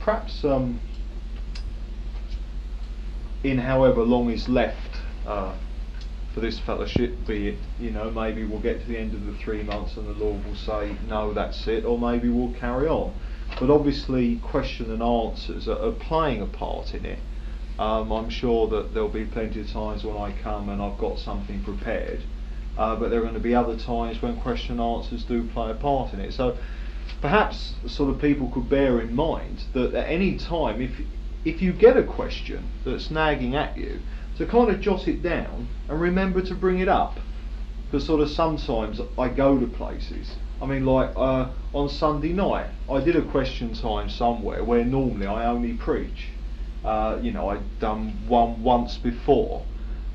perhaps um, in however long is left uh, for this fellowship, be it, you know, maybe we'll get to the end of the three months and the Lord will say, no, that's it, or maybe we'll carry on. But obviously, question and answers are, are playing a part in it. Um, I'm sure that there'll be plenty of times when I come and I've got something prepared, uh, but there are going to be other times when question and answers do play a part in it. So perhaps sort of people could bear in mind that at any time, if if you get a question that's nagging at you, to kind of jot it down and remember to bring it up. Because sort of sometimes I go to places. I mean, like uh, on Sunday night, I did a question time somewhere where normally I only preach. Uh, you know, I'd done one once before,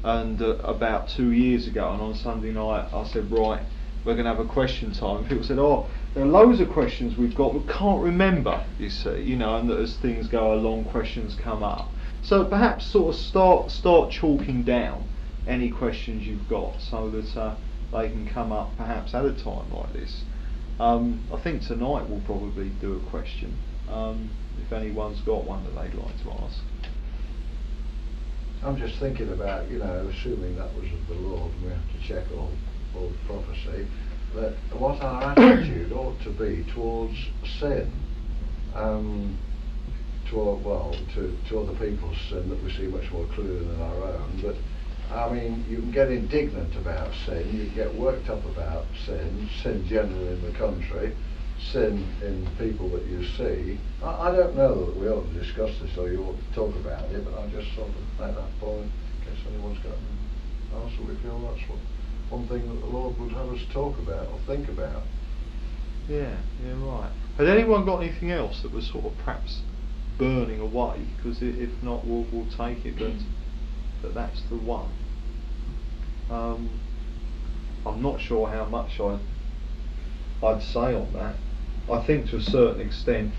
and uh, about two years ago, and on Sunday night I said, right, we're going to have a question time. People said, oh, there are loads of questions we've got, we can't remember, you see, you know, and that as things go along, questions come up. So perhaps sort of start start chalking down any questions you've got so that uh, they can come up perhaps at a time like this. Um, I think tonight we'll probably do a question, um, if anyone's got one that they'd like to ask. I'm just thinking about, you know, assuming that was of the Lord, we have to check all, all prophecy that what our attitude ought to be towards sin, um, toward, well, to, to other people's sin that we see much more clearly than our own. But I mean, you can get indignant about sin, you can get worked up about sin, sin generally in the country, sin in people that you see. I, I don't know that we ought to discuss this or you ought to talk about it, but I just sort of make that point in case anyone's got an answer. We feel that's what one thing that the Lord would have us talk about or think about. Yeah, yeah, right. Has anyone got anything else that was sort of perhaps burning away? Because if not, we'll, we'll take it that, that that's the one. Um, I'm not sure how much I, I'd say on that. I think to a certain extent,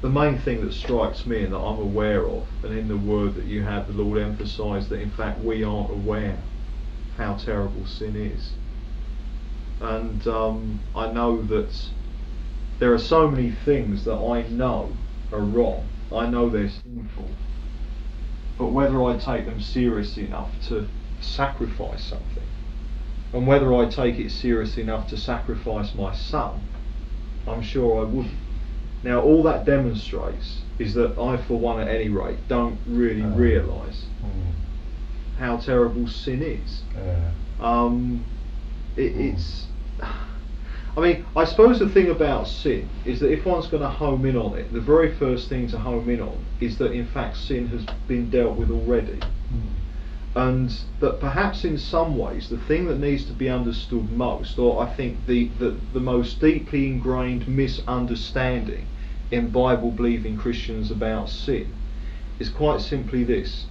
the main thing that strikes me and that I'm aware of, and in the word that you have, the Lord emphasised that in fact we aren't aware how terrible sin is. And um, I know that there are so many things that I know are wrong. I know they're sinful. But whether I take them seriously enough to sacrifice something, and whether I take it seriously enough to sacrifice my son, I'm sure I wouldn't. Now, all that demonstrates is that I, for one at any rate, don't really uh, realise mm how terrible sin is. Yeah. Um, it, it's. I mean, I suppose the thing about sin is that if one's going to home in on it, the very first thing to home in on is that in fact sin has been dealt with already. Mm. And that perhaps in some ways the thing that needs to be understood most, or I think the, the, the most deeply ingrained misunderstanding in Bible believing Christians about sin, is quite simply this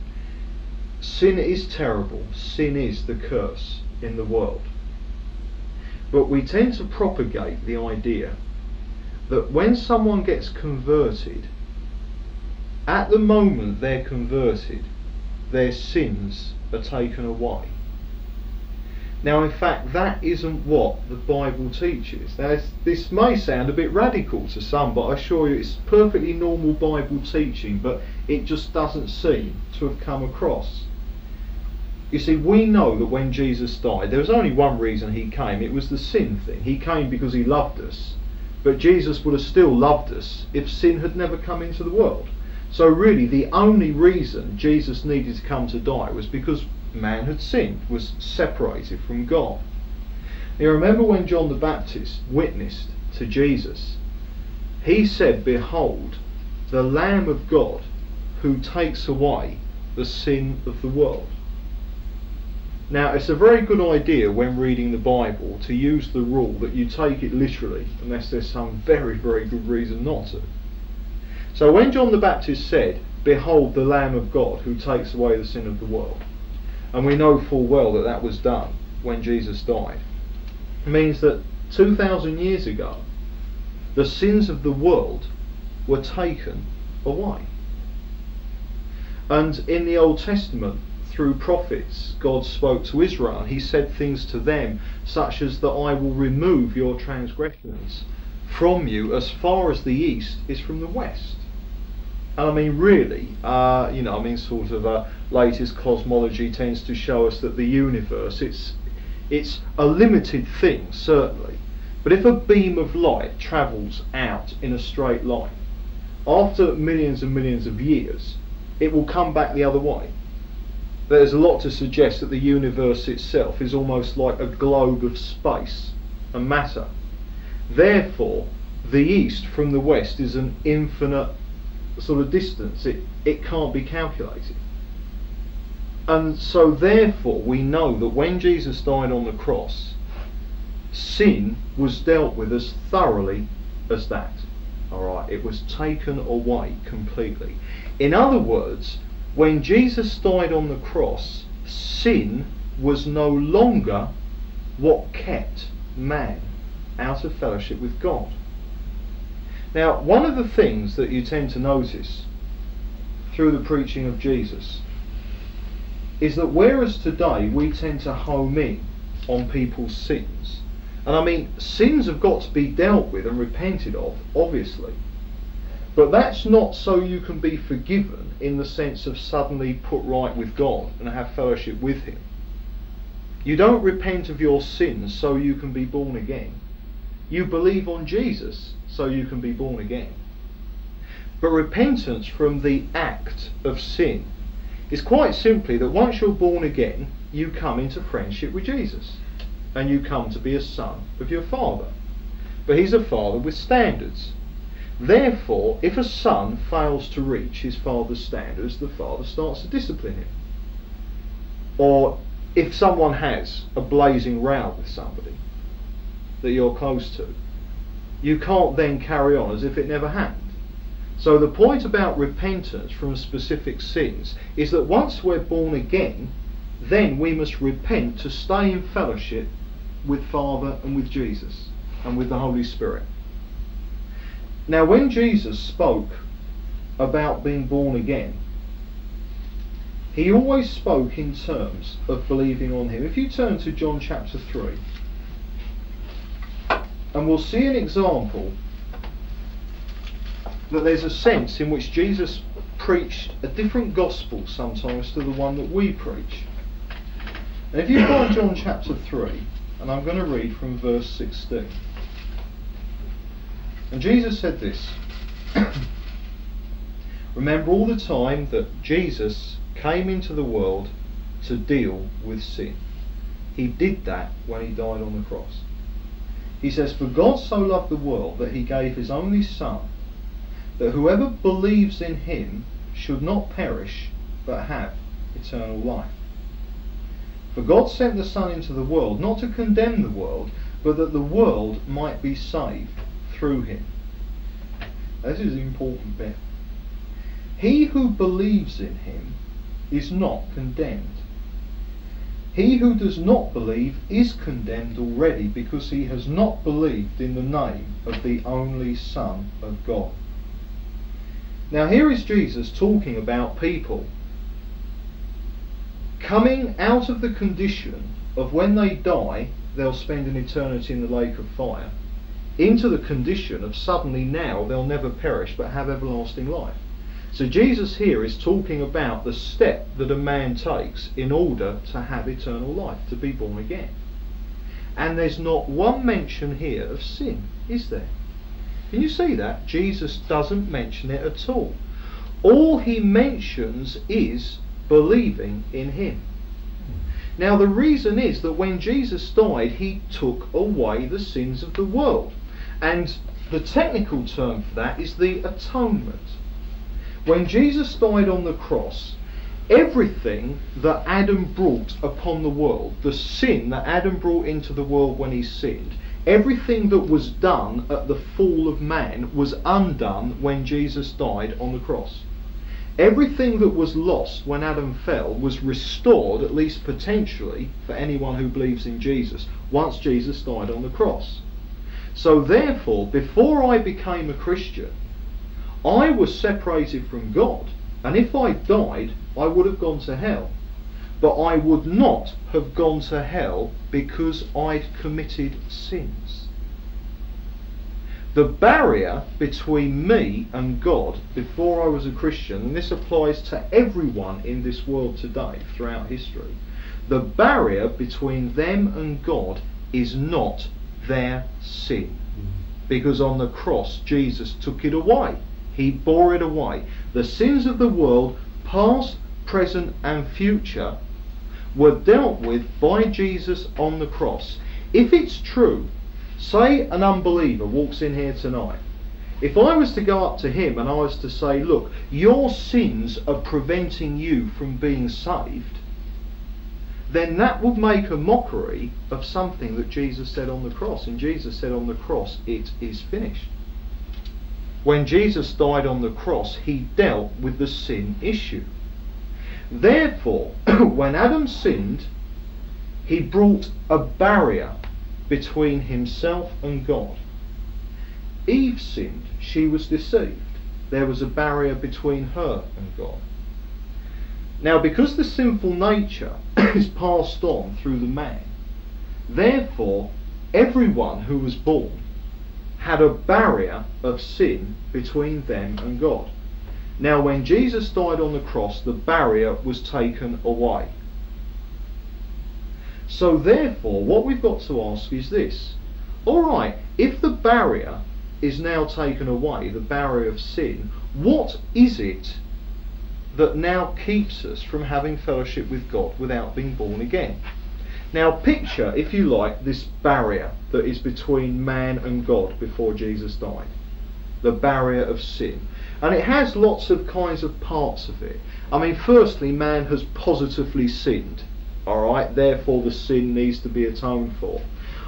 Sin is terrible, sin is the curse in the world. But we tend to propagate the idea that when someone gets converted, at the moment they're converted, their sins are taken away. Now, in fact, that isn't what the Bible teaches. Now, this may sound a bit radical to some, but I assure you it's perfectly normal Bible teaching, but it just doesn't seem to have come across. You see, we know that when Jesus died, there was only one reason he came. It was the sin thing. He came because he loved us. But Jesus would have still loved us if sin had never come into the world. So really, the only reason Jesus needed to come to die was because man had sinned, was separated from God. Now remember when John the Baptist witnessed to Jesus, he said, Behold, the Lamb of God who takes away the sin of the world. Now, it's a very good idea when reading the Bible to use the rule that you take it literally, unless there's some very, very good reason not to. So when John the Baptist said, Behold the Lamb of God who takes away the sin of the world, and we know full well that that was done when Jesus died, means that 2,000 years ago, the sins of the world were taken away. And in the Old Testament, through prophets, God spoke to Israel. He said things to them such as that I will remove your transgressions from you as far as the east is from the west. And I mean, really, uh, you know, I mean, sort of uh, latest cosmology tends to show us that the universe, it's, it's a limited thing, certainly. But if a beam of light travels out in a straight line, after millions and millions of years, it will come back the other way. There's a lot to suggest that the universe itself is almost like a globe of space and matter. Therefore, the east from the west is an infinite sort of distance. It, it can't be calculated. And so, therefore, we know that when Jesus died on the cross, sin was dealt with as thoroughly as that. Alright, it was taken away completely. In other words, when Jesus died on the cross, sin was no longer what kept man out of fellowship with God. Now, one of the things that you tend to notice through the preaching of Jesus is that whereas today we tend to home in on people's sins, and I mean, sins have got to be dealt with and repented of, obviously. But that's not so you can be forgiven in the sense of suddenly put right with God and have fellowship with Him. You don't repent of your sins so you can be born again. You believe on Jesus so you can be born again. But repentance from the act of sin is quite simply that once you're born again, you come into friendship with Jesus and you come to be a son of your father. But he's a father with standards. Therefore, if a son fails to reach his father's standards, the father starts to discipline him. Or if someone has a blazing row with somebody that you're close to, you can't then carry on as if it never happened. So the point about repentance from specific sins is that once we're born again, then we must repent to stay in fellowship with Father and with Jesus and with the Holy Spirit. Now, when Jesus spoke about being born again, he always spoke in terms of believing on him. If you turn to John chapter 3, and we'll see an example that there's a sense in which Jesus preached a different gospel sometimes to the one that we preach. And if you find John chapter 3, and I'm going to read from verse 16. And Jesus said this Remember all the time that Jesus came into the world to deal with sin. He did that when he died on the cross. He says, For God so loved the world that he gave his only Son, that whoever believes in him should not perish, but have eternal life. For God sent the Son into the world not to condemn the world, but that the world might be saved through him. This is the important bit. He who believes in him is not condemned. He who does not believe is condemned already because he has not believed in the name of the only Son of God. Now, here is Jesus talking about people coming out of the condition of when they die, they'll spend an eternity in the lake of fire, into the condition of suddenly now they'll never perish but have everlasting life. So Jesus here is talking about the step that a man takes in order to have eternal life, to be born again. And there's not one mention here of sin, is there? Can you see that? Jesus doesn't mention it at all. All he mentions is believing in him. Now, the reason is that when Jesus died, he took away the sins of the world. And the technical term for that is the atonement. When Jesus died on the cross, everything that Adam brought upon the world, the sin that Adam brought into the world when he sinned, everything that was done at the fall of man was undone when Jesus died on the cross. Everything that was lost when Adam fell was restored, at least potentially, for anyone who believes in Jesus, once Jesus died on the cross. So therefore, before I became a Christian, I was separated from God, and if I died, I would have gone to hell. But I would not have gone to hell because I'd committed sins. The barrier between me and God before I was a Christian, and this applies to everyone in this world today throughout history, the barrier between them and God is not their sin. Because on the cross, Jesus took it away. He bore it away. The sins of the world, past, present, and future, were dealt with by Jesus on the cross. If it's true, say an unbeliever walks in here tonight. If I was to go up to him and I was to say, look, your sins are preventing you from being saved, then that would make a mockery of something that Jesus said on the cross. And Jesus said on the cross, it is finished. When Jesus died on the cross, he dealt with the sin issue. Therefore, when Adam sinned, he brought a barrier between himself and God. Eve sinned, she was deceived. There was a barrier between her and God. Now, because the sinful nature is passed on through the man, therefore, everyone who was born had a barrier of sin between them and God. Now, when Jesus died on the cross, the barrier was taken away. So, therefore, what we've got to ask is this alright, if the barrier is now taken away, the barrier of sin, what is it that now keeps us from having fellowship with God without being born again? Now, picture, if you like, this barrier that is between man and God before Jesus died the barrier of sin. And it has lots of kinds of parts of it. I mean, firstly, man has positively sinned. Alright, therefore the sin needs to be atoned for.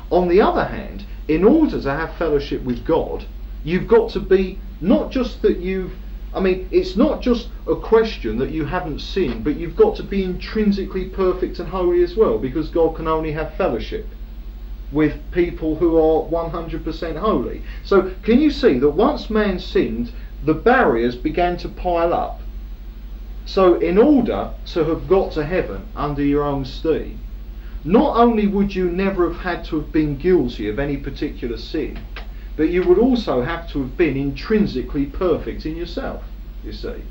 On the other hand, in order to have fellowship with God, you've got to be not just that you've I mean, it's not just a question that you haven't sinned, but you've got to be intrinsically perfect and holy as well, because God can only have fellowship with people who are 100% holy. So, can you see that once man sinned, the barriers began to pile up? So, in order to have got to heaven under your own steam, not only would you never have had to have been guilty of any particular sin, but you would also have to have been intrinsically perfect in yourself, you see.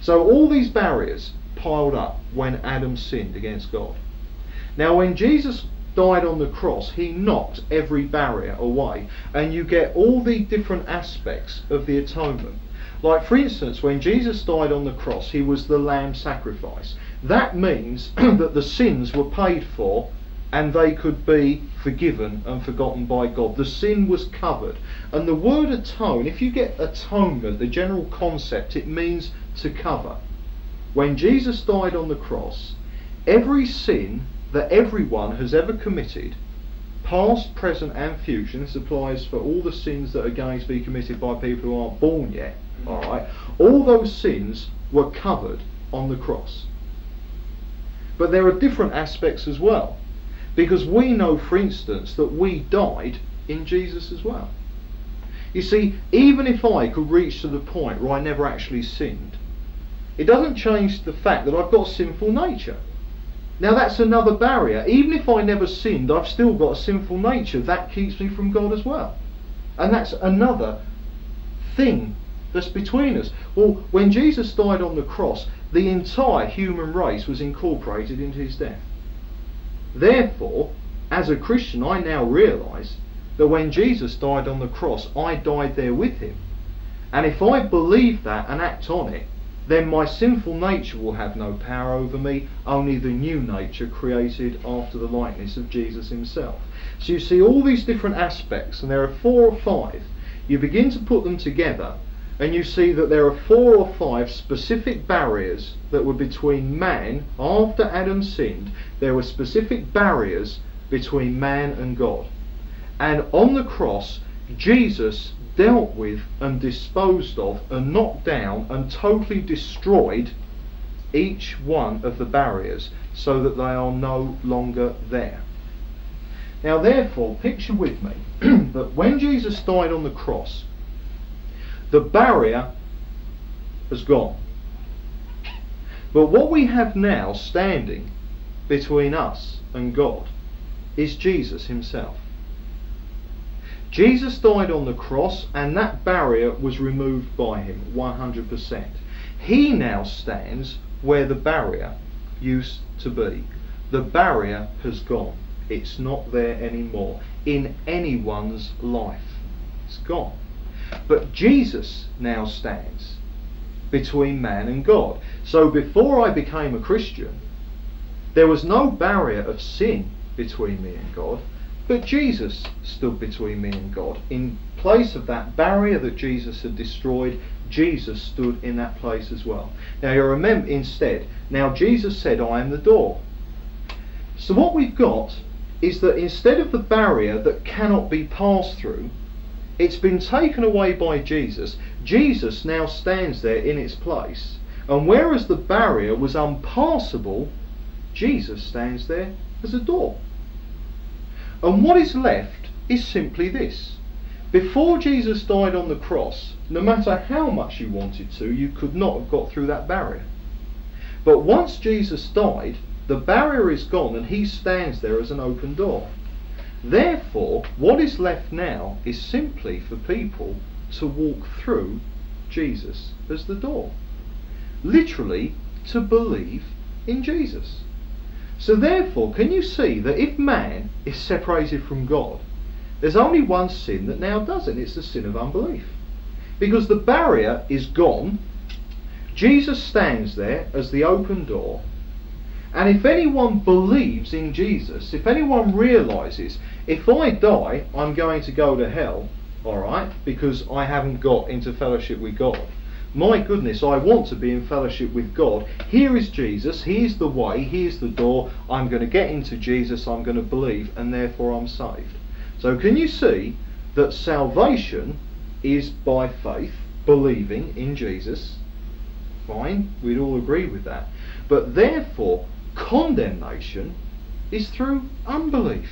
So all these barriers piled up when Adam sinned against God. Now when Jesus died on the cross, he knocked every barrier away, and you get all the different aspects of the atonement. Like, for instance, when Jesus died on the cross, he was the lamb sacrifice. That means that the sins were paid for and they could be forgiven and forgotten by God. The sin was covered. And the word atone, if you get atonement, the general concept, it means to cover. When Jesus died on the cross, every sin that everyone has ever committed, past, present, and future, this applies for all the sins that are going to be committed by people who aren't born yet, alright, all those sins were covered on the cross. But there are different aspects as well. Because we know, for instance, that we died in Jesus as well. You see, even if I could reach to the point where I never actually sinned, it doesn't change the fact that I've got a sinful nature. Now that's another barrier. Even if I never sinned, I've still got a sinful nature. That keeps me from God as well. And that's another thing that's between us. Well, when Jesus died on the cross, the entire human race was incorporated into his death. Therefore, as a Christian, I now realise that when Jesus died on the cross, I died there with him. And if I believe that and act on it, then my sinful nature will have no power over me, only the new nature created after the likeness of Jesus himself. So you see all these different aspects, and there are four or five. You begin to put them together, and you see that there are four or five specific barriers that were between man after Adam sinned. There were specific barriers between man and God. And on the cross, Jesus dealt with and disposed of and knocked down and totally destroyed each one of the barriers so that they are no longer there. Now, therefore, picture with me that when Jesus died on the cross, the barrier has gone. But what we have now standing between us and God is Jesus himself. Jesus died on the cross and that barrier was removed by him 100%. He now stands where the barrier used to be. The barrier has gone. It's not there anymore in anyone's life. It's gone. But Jesus now stands between man and God. So before I became a Christian, there was no barrier of sin between me and God. But Jesus stood between me and God. In place of that barrier that Jesus had destroyed, Jesus stood in that place as well. Now you remember instead, now Jesus said, I am the door. So what we've got is that instead of the barrier that cannot be passed through, it's been taken away by Jesus. Jesus now stands there in its place. And whereas the barrier was unpassable, Jesus stands there as a door. And what is left is simply this. Before Jesus died on the cross, no matter how much you wanted to, you could not have got through that barrier. But once Jesus died, the barrier is gone and he stands there as an open door. Therefore, what is left now is simply for people to walk through Jesus as the door. Literally, to believe in Jesus. So therefore, can you see that if man is separated from God, there's only one sin that now does it, it's the sin of unbelief. Because the barrier is gone, Jesus stands there as the open door, and if anyone believes in Jesus, if anyone realizes, if I die, I'm going to go to hell, alright, because I haven't got into fellowship with God, my goodness, I want to be in fellowship with God. Here is Jesus. He is the way. He is the door. I'm going to get into Jesus. I'm going to believe, and therefore I'm saved. So, can you see that salvation is by faith, believing in Jesus? Fine, we'd all agree with that. But therefore, condemnation is through unbelief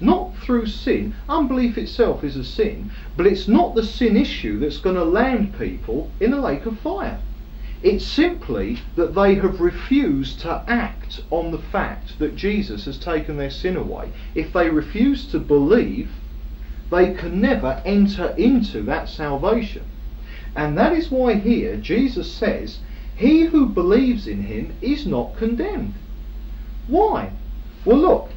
not through sin. Unbelief itself is a sin, but it's not the sin issue that's going to land people in a lake of fire. It's simply that they have refused to act on the fact that Jesus has taken their sin away. If they refuse to believe, they can never enter into that salvation. And that is why here Jesus says, He who believes in him is not condemned. Why? Well, look,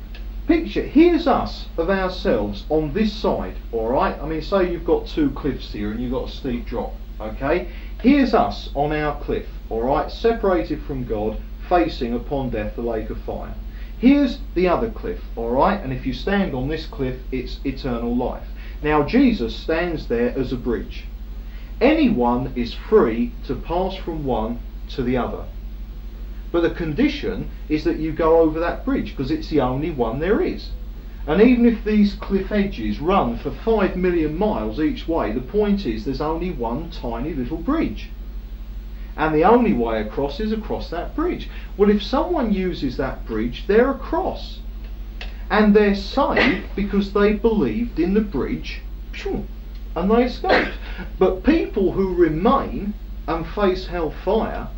picture, here's us of ourselves on this side, alright? I mean, say you've got two cliffs here and you've got a steep drop, okay? Here's us on our cliff, alright? Separated from God, facing upon death the lake of fire. Here's the other cliff, alright? And if you stand on this cliff, it's eternal life. Now, Jesus stands there as a bridge. Anyone is free to pass from one to the other. But the condition is that you go over that bridge because it's the only one there is. And even if these cliff edges run for five million miles each way, the point is there's only one tiny little bridge. And the only way across is across that bridge. Well, if someone uses that bridge, they're across. And they're saved because they believed in the bridge and they escaped. But people who remain and face hellfire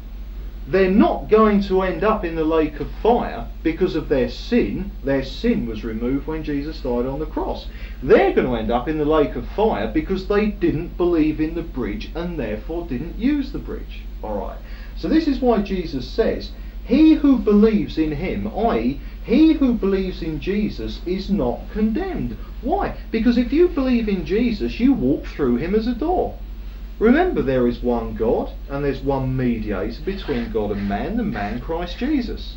they're not going to end up in the lake of fire because of their sin. Their sin was removed when Jesus died on the cross. They're going to end up in the lake of fire because they didn't believe in the bridge and therefore didn't use the bridge. Alright. So this is why Jesus says, He who believes in him, i.e., he who believes in Jesus is not condemned. Why? Because if you believe in Jesus, you walk through him as a door. Remember, there is one God, and there's one mediator between God and man, the man Christ Jesus.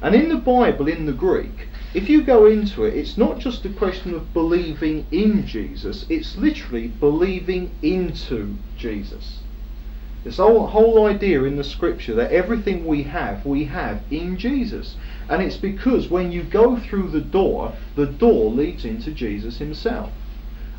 And in the Bible, in the Greek, if you go into it, it's not just a question of believing in Jesus, it's literally believing into Jesus. This whole, whole idea in the scripture that everything we have, we have in Jesus. And it's because when you go through the door, the door leads into Jesus himself.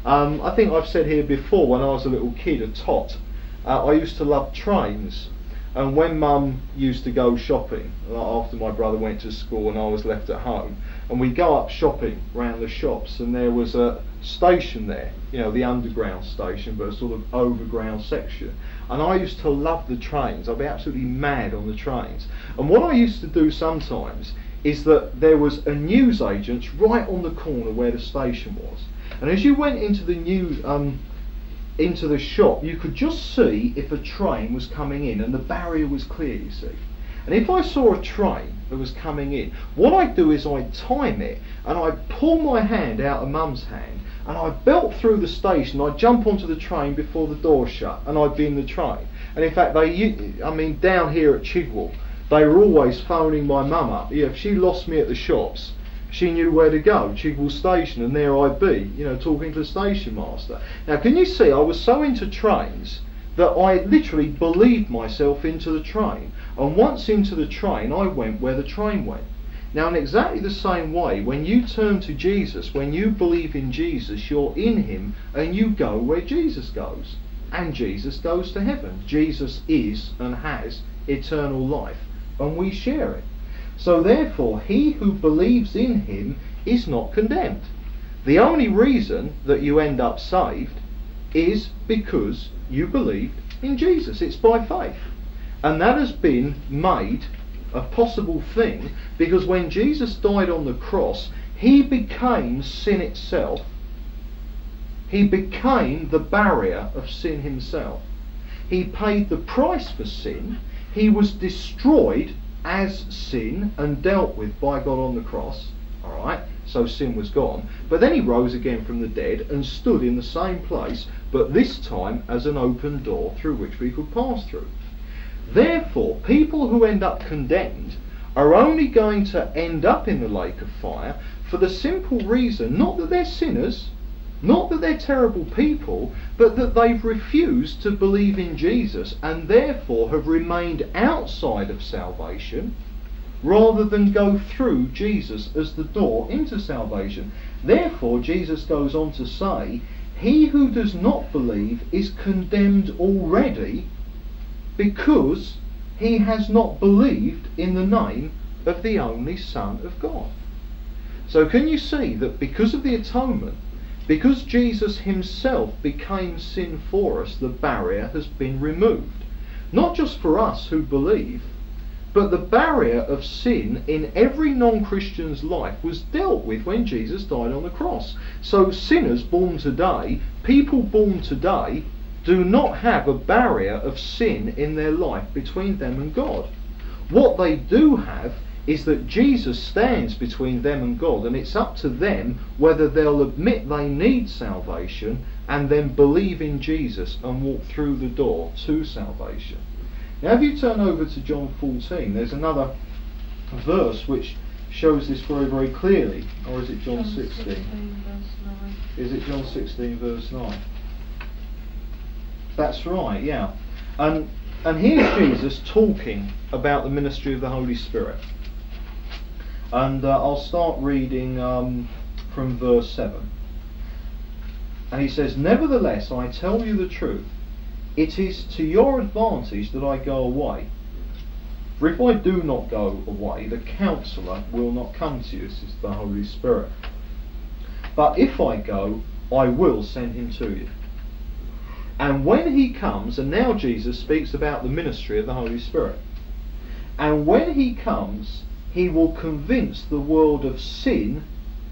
Um, I think I've said here before, when I was a little kid, a tot, uh, I used to love trains. And when mum used to go shopping, after my brother went to school and I was left at home, and we'd go up shopping round the shops, and there was a station there, you know, the underground station, but a sort of overground section. And I used to love the trains. I'd be absolutely mad on the trains. And what I used to do sometimes is that there was a newsagent right on the corner where the station was And as you went into the new um, into the shop, you could just see if a train was coming in, and the barrier was clear. You see. And if I saw a train that was coming in, what I'd do is I'd time it and I'd pull my hand out of mum's hand and I'd belt through the station, I'd jump onto the train before the door shut and I'd be in the train. And in fact, they, I mean, down here at Chigwell, they were always phoning my mum up. Yeah, if she lost me at the shops, she knew where to go, Chigwell Station, and there I'd be, you know, talking to the station master. Now, can you see, I was so into trains that I literally believed myself into the train. And once into the train, I went where the train went. Now, in exactly the same way, when you turn to Jesus, when you believe in Jesus, you're in Him and you go where Jesus goes. And Jesus goes to heaven. Jesus is and has eternal life, and we share it. So, therefore, he who believes in Him is not condemned. The only reason that you end up saved is because you believed in Jesus. It's by faith. And that has been made a possible thing because when Jesus died on the cross, he became sin itself. He became the barrier of sin himself. He paid the price for sin. He was destroyed as sin and dealt with by God on the cross. All right, so sin was gone. But then he rose again from the dead and stood in the same place, but this time as an open door through which we could pass through. Therefore, people who end up condemned are only going to end up in the lake of fire for the simple reason not that they're sinners, not that they're terrible people, but that they've refused to believe in Jesus and therefore have remained outside of salvation rather than go through Jesus as the door into salvation. Therefore, Jesus goes on to say, He who does not believe is condemned already because he has not believed in the name of the only Son of God. So, can you see that because of the atonement, because Jesus himself became sin for us, the barrier has been removed? Not just for us who believe, but the barrier of sin in every non Christian's life was dealt with when Jesus died on the cross. So, sinners born today, people born today, do not have a barrier of sin in their life between them and God. What they do have is that Jesus stands between them and God, and it's up to them whether they'll admit they need salvation and then believe in Jesus and walk through the door to salvation. Now, if you turn over to John 14, there's another verse which shows this very, very clearly. Or is it John, John 16? 16 is it John 16, verse 9? That's right, yeah. And and here's Jesus talking about the ministry of the Holy Spirit. And uh, I'll start reading um, from verse 7. And he says, Nevertheless, I tell you the truth. It is to your advantage that I go away. For if I do not go away, the counselor will not come to you. Is the Holy Spirit. But if I go, I will send him to you. And when he comes, and now Jesus speaks about the ministry of the Holy Spirit, and when he comes, he will convince the world of sin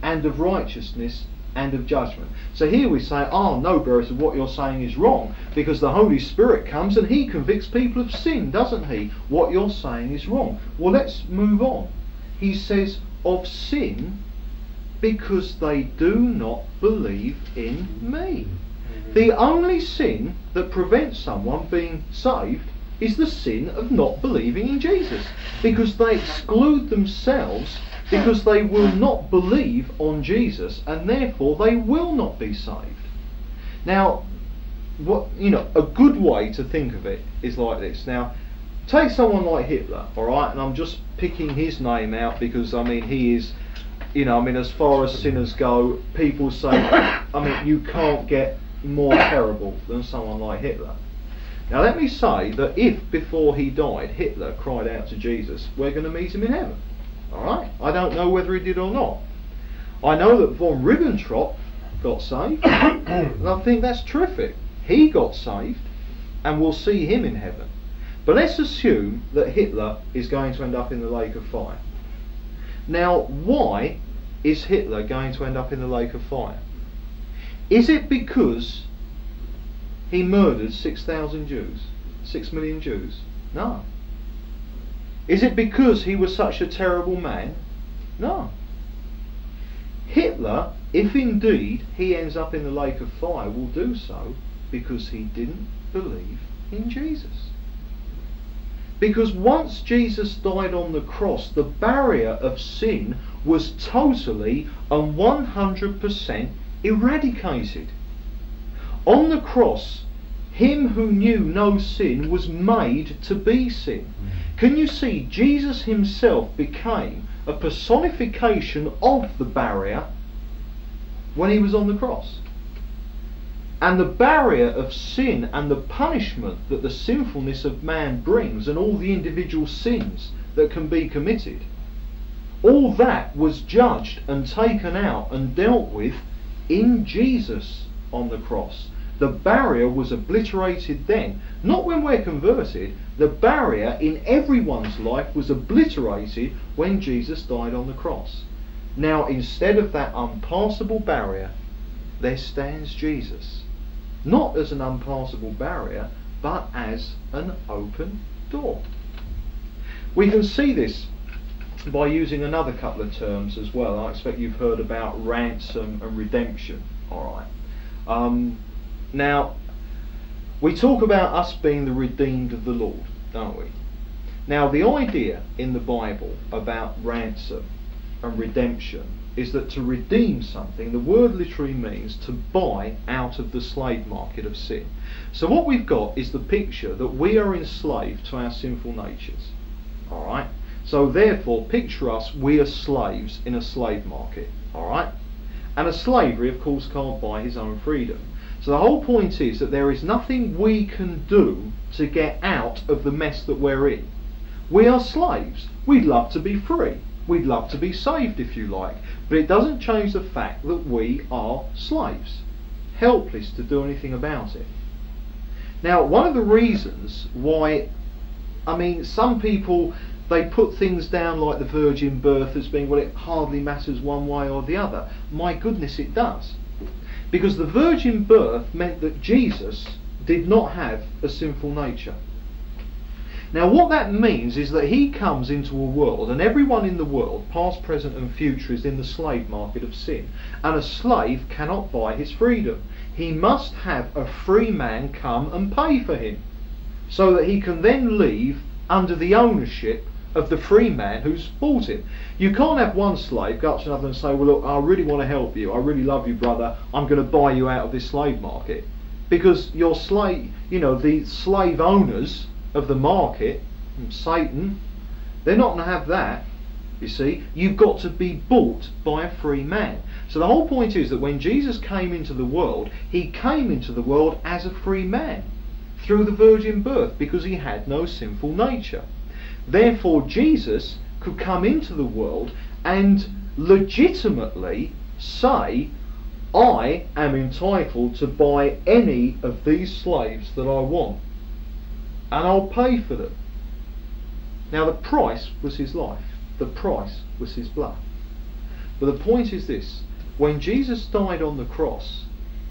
and of righteousness and of judgment. So here we say, oh no, Burris, what you're saying is wrong, because the Holy Spirit comes and he convicts people of sin, doesn't he? What you're saying is wrong. Well, let's move on. He says, of sin because they do not believe in me. The only sin that prevents someone being saved is the sin of not believing in Jesus. Because they exclude themselves because they will not believe on Jesus and therefore they will not be saved. Now, what you know, a good way to think of it is like this. Now, take someone like Hitler, all right, and I'm just picking his name out because I mean he is, you know, I mean as far as sinners go, people say, I mean you can't get more terrible than someone like Hitler. Now let me say that if before he died Hitler cried out to Jesus, we're going to meet him in heaven. Alright? I don't know whether he did or not. I know that von Ribbentrop got saved, and I think that's terrific. He got saved, and we'll see him in heaven. But let's assume that Hitler is going to end up in the lake of fire. Now, why is Hitler going to end up in the lake of fire? Is it because he murdered 6,000 Jews? 6 million Jews? No. Is it because he was such a terrible man? No. Hitler, if indeed he ends up in the lake of fire, will do so because he didn't believe in Jesus. Because once Jesus died on the cross, the barrier of sin was totally and 100% eradicated. On the cross, him who knew no sin was made to be sin. Can you see? Jesus himself became a personification of the barrier when he was on the cross. And the barrier of sin and the punishment that the sinfulness of man brings and all the individual sins that can be committed, all that was judged and taken out and dealt with in Jesus on the cross. The barrier was obliterated then. Not when we're converted. The barrier in everyone's life was obliterated when Jesus died on the cross. Now, instead of that unpassable barrier, there stands Jesus not as an unpassable barrier, but as an open door. We can see this by using another couple of terms as well. I expect you've heard about ransom and redemption. All right. Um, now, we talk about us being the redeemed of the Lord, don't we? Now, the idea in the Bible about ransom and redemption is that to redeem something, the word literally means to buy out of the slave market of sin. So what we've got is the picture that we are enslaved to our sinful natures. Alright? So therefore, picture us, we are slaves in a slave market. Alright? And a slavery, of course, can't buy his own freedom. So the whole point is that there is nothing we can do to get out of the mess that we're in. We are slaves. We'd love to be free. We'd love to be saved, if you like. But it doesn't change the fact that we are slaves, helpless to do anything about it. Now, one of the reasons why, I mean, some people they put things down like the virgin birth as being, well, it hardly matters one way or the other. My goodness, it does. Because the virgin birth meant that Jesus did not have a sinful nature. Now, what that means is that he comes into a world, and everyone in the world, past, present, and future, is in the slave market of sin. And a slave cannot buy his freedom. He must have a free man come and pay for him, so that he can then leave under the ownership of the free man who's bought him. You can't have one slave go up to another and say, Well, look, I really want to help you. I really love you, brother. I'm going to buy you out of this slave market. Because your slave, you know, the slave owners of the market, hmm, Satan, they're not going to have that. You see, you've got to be bought by a free man. So the whole point is that when Jesus came into the world, he came into the world as a free man through the virgin birth because he had no sinful nature. Therefore, Jesus could come into the world and legitimately say, I am entitled to buy any of these slaves that I want and I'll pay for them. Now, the price was his life, the price was his blood. But the point is this when Jesus died on the cross,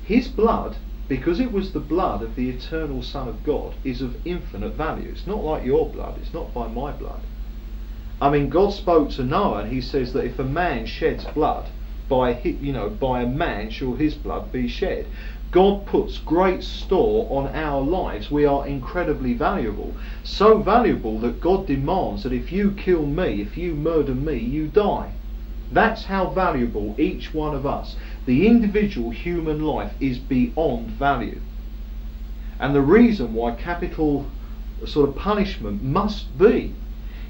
his blood, because it was the blood of the eternal Son of God, is of infinite value. It's not like your blood, it's not by my blood. I mean, God spoke to Noah and he says that if a man sheds blood, by you know by a man shall his blood be shed. God puts great store on our lives. We are incredibly valuable. So valuable that God demands that if you kill me, if you murder me, you die. That's how valuable each one of us, the individual human life, is beyond value. And the reason why capital uh, sort of punishment must be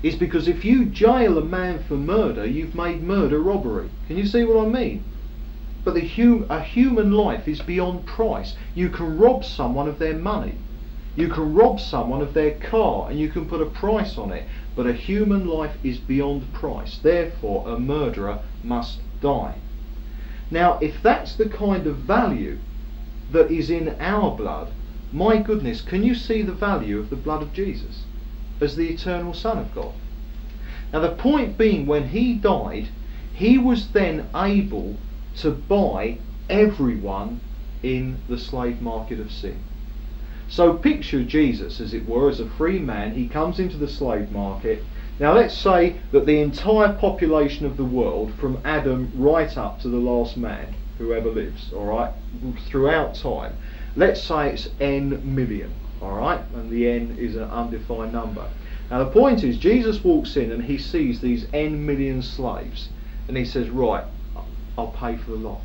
is because if you jail a man for murder, you've made murder robbery. Can you see what I mean? But the hum- a human life is beyond price. You can rob someone of their money. You can rob someone of their car and you can put a price on it. But a human life is beyond price. Therefore, a murderer must die. Now, if that's the kind of value that is in our blood, my goodness, can you see the value of the blood of Jesus as the eternal Son of God? Now, the point being, when he died, he was then able to buy everyone in the slave market of sin. So picture Jesus, as it were, as a free man. He comes into the slave market. Now let's say that the entire population of the world, from Adam right up to the last man, whoever lives, all right, throughout time, let's say it's n million, all right, and the n is an undefined number. Now the point is, Jesus walks in and he sees these n million slaves, and he says, right, I'll pay for the lot.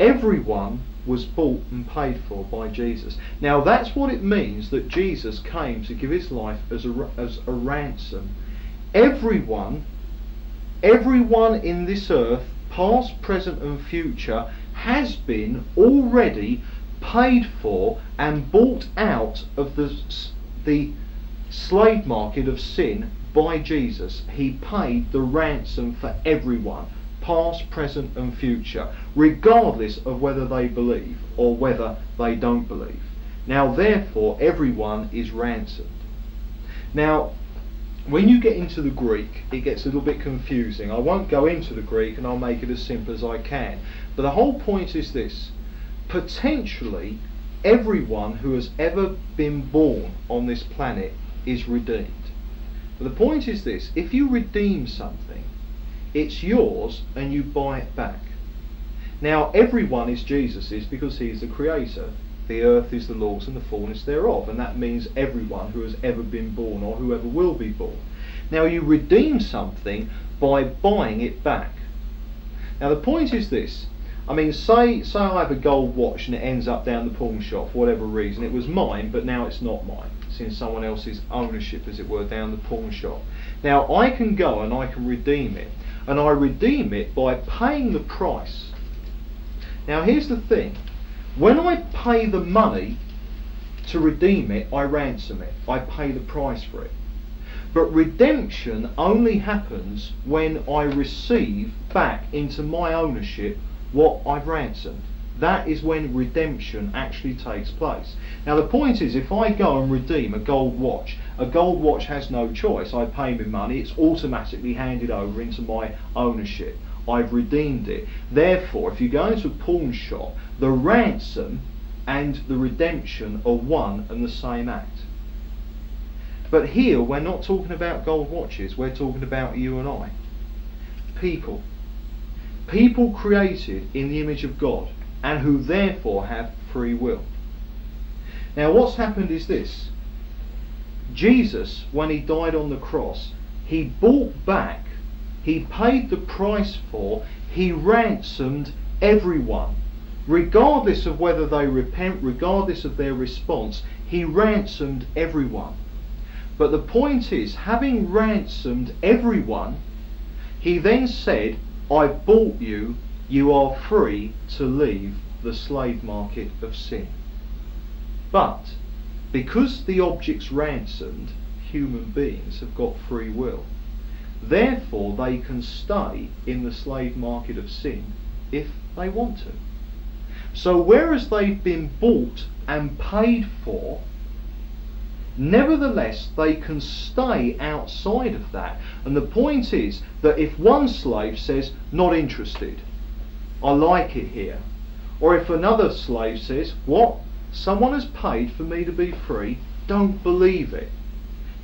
Everyone was bought and paid for by Jesus. Now that's what it means that Jesus came to give his life as a, as a ransom. Everyone, everyone in this earth, past, present and future, has been already paid for and bought out of the, the slave market of sin by Jesus. He paid the ransom for everyone past, present, and future, regardless of whether they believe or whether they don't believe. Now, therefore, everyone is ransomed. Now, when you get into the Greek, it gets a little bit confusing. I won't go into the Greek and I'll make it as simple as I can. But the whole point is this potentially, everyone who has ever been born on this planet is redeemed. But the point is this if you redeem something, it's yours and you buy it back. Now, everyone is Jesus's because he is the creator. The earth is the Lord's and the fullness thereof, and that means everyone who has ever been born or whoever will be born. Now, you redeem something by buying it back. Now, the point is this. I mean, say, say I have a gold watch and it ends up down the pawn shop for whatever reason. It was mine, but now it's not mine. It's in someone else's ownership, as it were, down the pawn shop. Now, I can go and I can redeem it and I redeem it by paying the price. Now here's the thing. When I pay the money to redeem it, I ransom it. I pay the price for it. But redemption only happens when I receive back into my ownership what I've ransomed. That is when redemption actually takes place. Now the point is, if I go and redeem a gold watch, a gold watch has no choice. I pay me money, it's automatically handed over into my ownership. I've redeemed it. Therefore, if you go into a pawn shop, the ransom and the redemption are one and the same act. But here, we're not talking about gold watches, we're talking about you and I. People. People created in the image of God and who therefore have free will. Now, what's happened is this Jesus, when he died on the cross, he bought back, he paid the price for, he ransomed everyone. Regardless of whether they repent, regardless of their response, he ransomed everyone. But the point is, having ransomed everyone, he then said, I bought you you are free to leave the slave market of sin. But because the objects ransomed, human beings have got free will. Therefore, they can stay in the slave market of sin if they want to. So, whereas they've been bought and paid for, nevertheless they can stay outside of that. And the point is that if one slave says, not interested, I like it here. Or if another slave says, What? Someone has paid for me to be free? Don't believe it.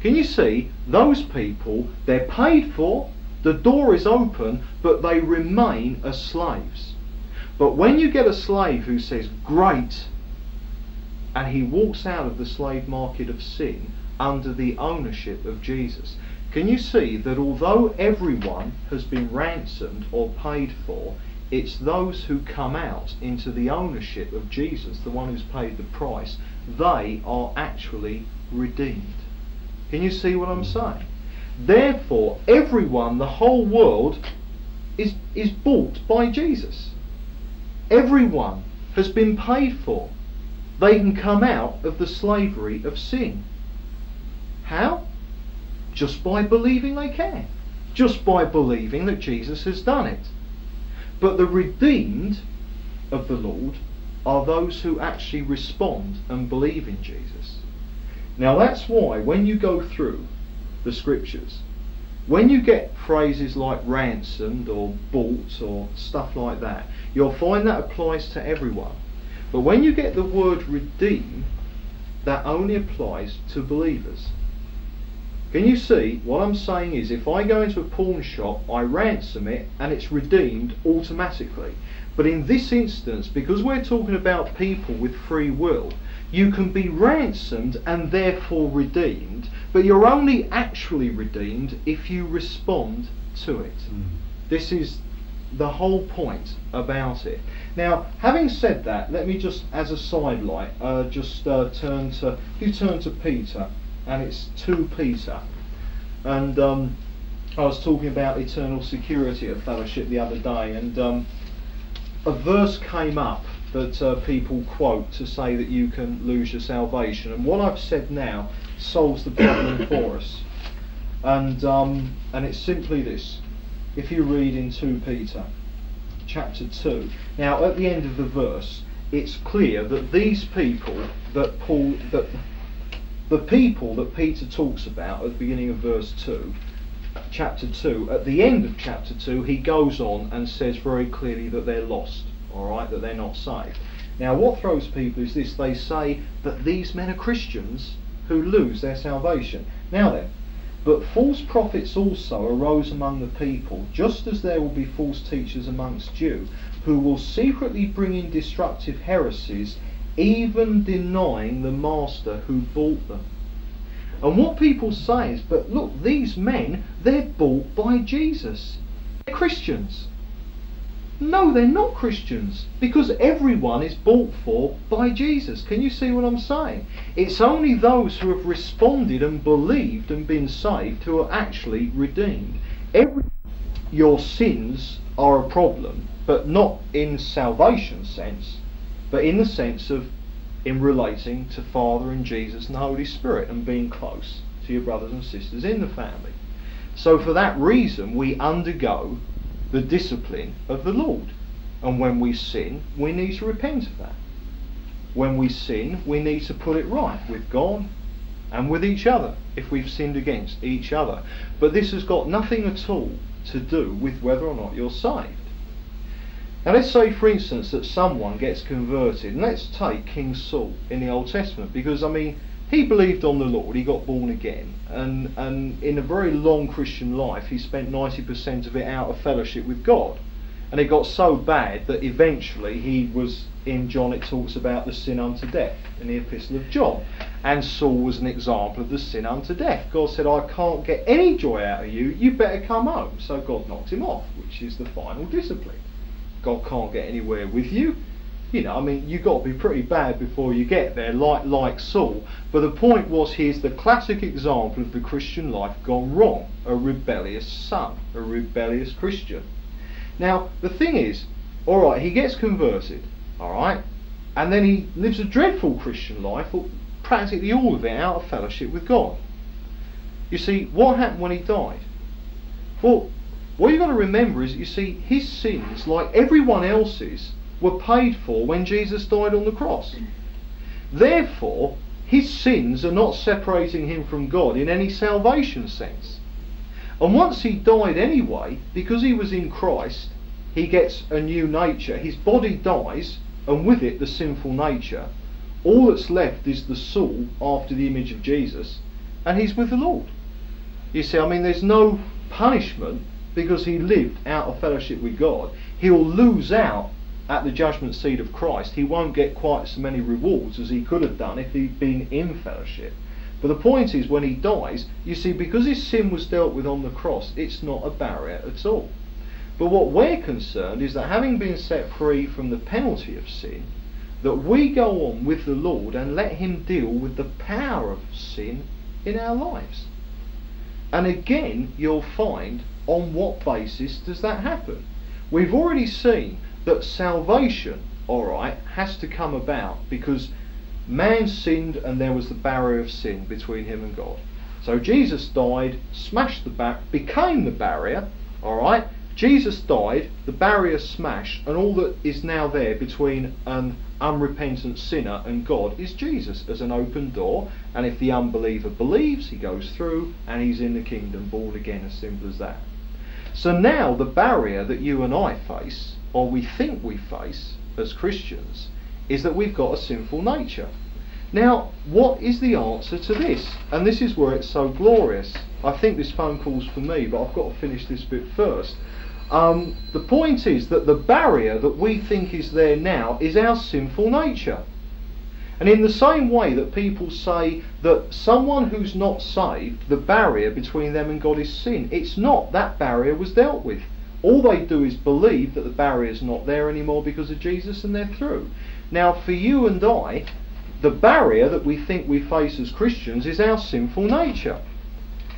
Can you see? Those people, they're paid for, the door is open, but they remain as slaves. But when you get a slave who says, Great, and he walks out of the slave market of sin under the ownership of Jesus, can you see that although everyone has been ransomed or paid for, it's those who come out into the ownership of Jesus, the one who's paid the price, they are actually redeemed. Can you see what I'm saying? Therefore, everyone, the whole world, is, is bought by Jesus. Everyone has been paid for. They can come out of the slavery of sin. How? Just by believing they can. Just by believing that Jesus has done it. But the redeemed of the Lord are those who actually respond and believe in Jesus. Now that's why when you go through the scriptures, when you get phrases like ransomed or bought or stuff like that, you'll find that applies to everyone. But when you get the word redeem, that only applies to believers. Can you see what I'm saying is if I go into a pawn shop, I ransom it and it's redeemed automatically. But in this instance, because we're talking about people with free will, you can be ransomed and therefore redeemed, but you're only actually redeemed if you respond to it. Mm. This is the whole point about it. Now, having said that, let me just, as a sidelight, uh, just uh, turn to, you turn to Peter, and it's 2 Peter. And um, I was talking about eternal security of fellowship the other day, and um, a verse came up that uh, people quote to say that you can lose your salvation. And what I've said now solves the problem for us. And, um, and it's simply this. If you read in 2 Peter chapter 2, now at the end of the verse, it's clear that these people that Paul, that the people that Peter talks about at the beginning of verse 2, chapter 2, at the end of chapter 2, he goes on and says very clearly that they're lost all right, that they're not saved. Now, what throws people is this they say that these men are Christians who lose their salvation. Now then, but false prophets also arose among the people, just as there will be false teachers amongst you, who will secretly bring in destructive heresies, even denying the master who bought them. And what people say is, but look, these men, they're bought by Jesus. They're Christians. No, they're not Christians because everyone is bought for by Jesus. Can you see what I'm saying? It's only those who have responded and believed and been saved who are actually redeemed. Every your sins are a problem, but not in salvation sense, but in the sense of in relating to Father and Jesus and the Holy Spirit and being close to your brothers and sisters in the family. So for that reason we undergo the discipline of the Lord. And when we sin, we need to repent of that. When we sin, we need to put it right with God and with each other if we've sinned against each other. But this has got nothing at all to do with whether or not you're saved. Now let's say for instance that someone gets converted, let's take King Saul in the Old Testament, because I mean he believed on the Lord, he got born again, and, and in a very long Christian life, he spent 90% of it out of fellowship with God. And it got so bad that eventually he was, in John, it talks about the sin unto death in the Epistle of John. And Saul was an example of the sin unto death. God said, I can't get any joy out of you, you better come home. So God knocked him off, which is the final discipline. God can't get anywhere with you, you know, I mean, you've got to be pretty bad before you get there, like like Saul. But the point was, he's the classic example of the Christian life gone wrong. A rebellious son, a rebellious Christian. Now, the thing is, all right, he gets converted, all right, and then he lives a dreadful Christian life, practically all of it out of fellowship with God. You see, what happened when he died? Well, what you've got to remember is, that you see, his sins, like everyone else's, were paid for when Jesus died on the cross. Therefore, his sins are not separating him from God in any salvation sense. And once he died anyway, because he was in Christ, he gets a new nature. His body dies, and with it the sinful nature. All that's left is the soul after the image of Jesus, and he's with the Lord. You see, I mean, there's no punishment because he lived out of fellowship with God. He'll lose out at the judgment seat of Christ, he won't get quite so many rewards as he could have done if he'd been in fellowship. But the point is, when he dies, you see, because his sin was dealt with on the cross, it's not a barrier at all. But what we're concerned is that having been set free from the penalty of sin, that we go on with the Lord and let him deal with the power of sin in our lives. And again, you'll find on what basis does that happen? We've already seen that salvation, alright, has to come about because man sinned and there was the barrier of sin between him and God. So Jesus died, smashed the back, became the barrier, alright. Jesus died, the barrier smashed, and all that is now there between an unrepentant sinner and God is Jesus as an open door. And if the unbeliever believes, he goes through and he's in the kingdom, born again, as simple as that. So now the barrier that you and I face, or we think we face as Christians, is that we've got a sinful nature. Now, what is the answer to this? And this is where it's so glorious. I think this phone call's for me, but I've got to finish this bit first. Um, the point is that the barrier that we think is there now is our sinful nature. And in the same way that people say that someone who's not saved, the barrier between them and God is sin, it's not. That barrier was dealt with. All they do is believe that the barrier is not there anymore because of Jesus and they're through. Now, for you and I, the barrier that we think we face as Christians is our sinful nature.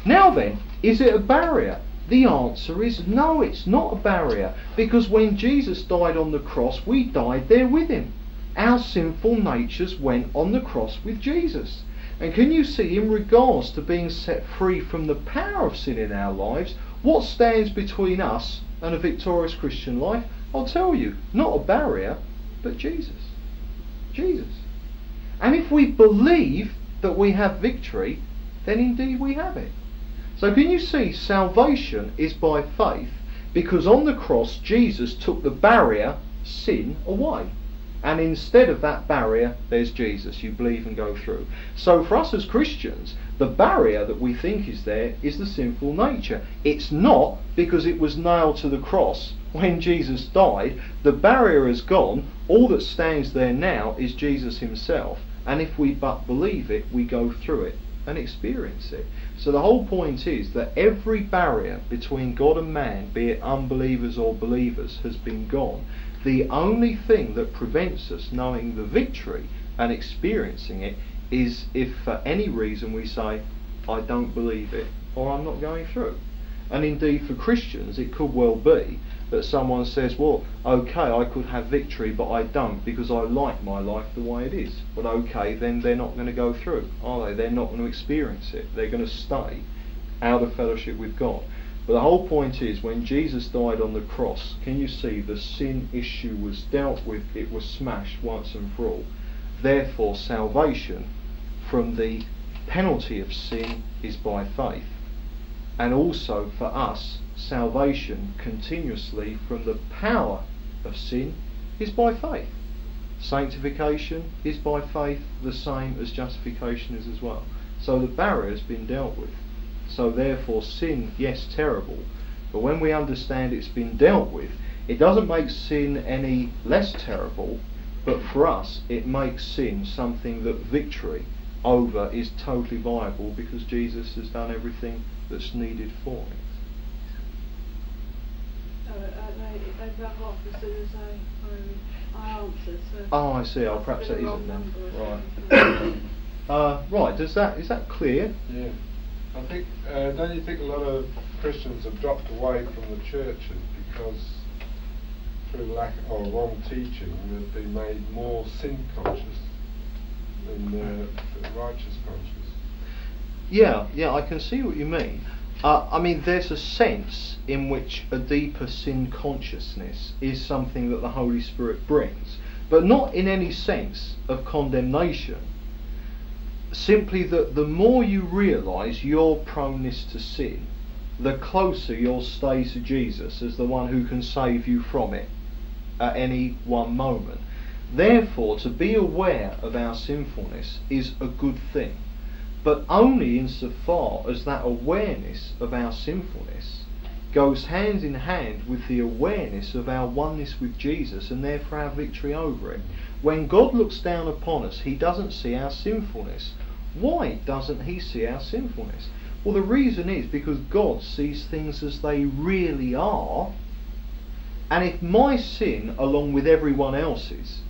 Now then, is it a barrier? The answer is no, it's not a barrier. Because when Jesus died on the cross, we died there with him. Our sinful natures went on the cross with Jesus. And can you see, in regards to being set free from the power of sin in our lives, what stands between us and a victorious Christian life? I'll tell you, not a barrier, but Jesus. Jesus. And if we believe that we have victory, then indeed we have it. So can you see salvation is by faith because on the cross Jesus took the barrier, sin, away. And instead of that barrier, there's Jesus. You believe and go through. So for us as Christians, the barrier that we think is there is the sinful nature. It's not because it was nailed to the cross when Jesus died. The barrier is gone. All that stands there now is Jesus himself. And if we but believe it, we go through it and experience it. So the whole point is that every barrier between God and man, be it unbelievers or believers, has been gone. The only thing that prevents us knowing the victory and experiencing it is if for any reason we say, I don't believe it, or I'm not going through. And indeed for Christians it could well be that someone says, well, okay, I could have victory, but I don't because I like my life the way it is. Well, okay, then they're not going to go through, are they? They're not going to experience it. They're going to stay out of fellowship with God. But the whole point is, when Jesus died on the cross, can you see the sin issue was dealt with, it was smashed once and for all. Therefore, salvation from the penalty of sin is by faith. And also for us, salvation continuously from the power of sin is by faith. Sanctification is by faith the same as justification is as well. So the barrier has been dealt with. So therefore sin, yes, terrible, but when we understand it's been dealt with, it doesn't make sin any less terrible, but for us it makes sin something that victory over is totally viable because Jesus has done everything that's needed for it. Oh, I I answer, so I see. Oh, perhaps that isn't then. Right. uh, right. Does that is that clear? Yeah. I think. Uh, don't you think a lot of Christians have dropped away from the churches because through lack or wrong teaching they've been made more sin conscious than uh, righteous conscious. Yeah. Yeah. I can see what you mean. Uh, I mean, there's a sense in which a deeper sin consciousness is something that the Holy Spirit brings, but not in any sense of condemnation. Simply that the more you realise your proneness to sin, the closer you'll stay to Jesus as the one who can save you from it at any one moment. Therefore, to be aware of our sinfulness is a good thing but only insofar as that awareness of our sinfulness goes hand in hand with the awareness of our oneness with Jesus and therefore our victory over it. When God looks down upon us, He doesn't see our sinfulness. Why doesn't He see our sinfulness? Well, the reason is because God sees things as they really are. And if my sin, along with everyone else's,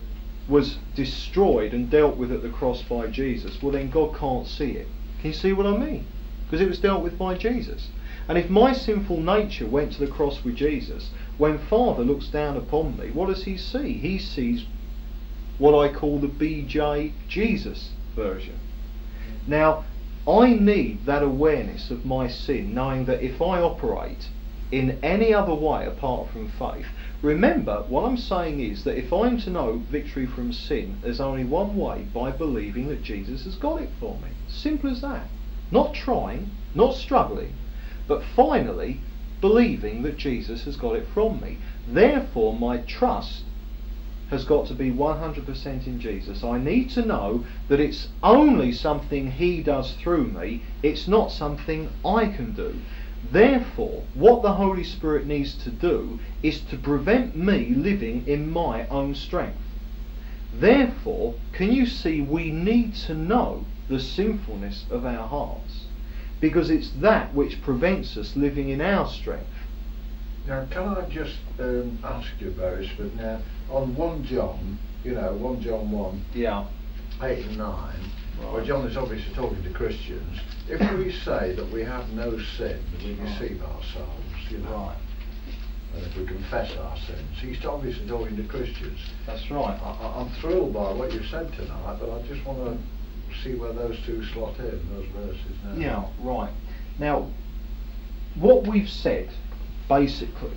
was destroyed and dealt with at the cross by Jesus, well then God can't see it. Can you see what I mean? Because it was dealt with by Jesus. And if my sinful nature went to the cross with Jesus, when Father looks down upon me, what does he see? He sees what I call the BJ Jesus version. Now, I need that awareness of my sin, knowing that if I operate in any other way apart from faith. Remember, what I'm saying is that if I'm to know victory from sin, there's only one way by believing that Jesus has got it for me. Simple as that. Not trying, not struggling, but finally believing that Jesus has got it from me. Therefore, my trust has got to be 100% in Jesus. I need to know that it's only something He does through me, it's not something I can do. Therefore, what the Holy Spirit needs to do is to prevent me living in my own strength. Therefore, can you see we need to know the sinfulness of our hearts? Because it's that which prevents us living in our strength. Now, can I just um, ask you, Beresford, now, on 1 John, you know, 1 John 1, Yeah. 8 and 9, Right. John is obviously talking to Christians, if we say that we have no sin, we deceive ourselves, you know, Right. and if we confess our sins, he's obviously talking to Christians. That's right. I, I- I'm thrilled by what you've said tonight, but I just want to see where those two slot in, those verses now. Yeah, right. Now, what we've said, basically,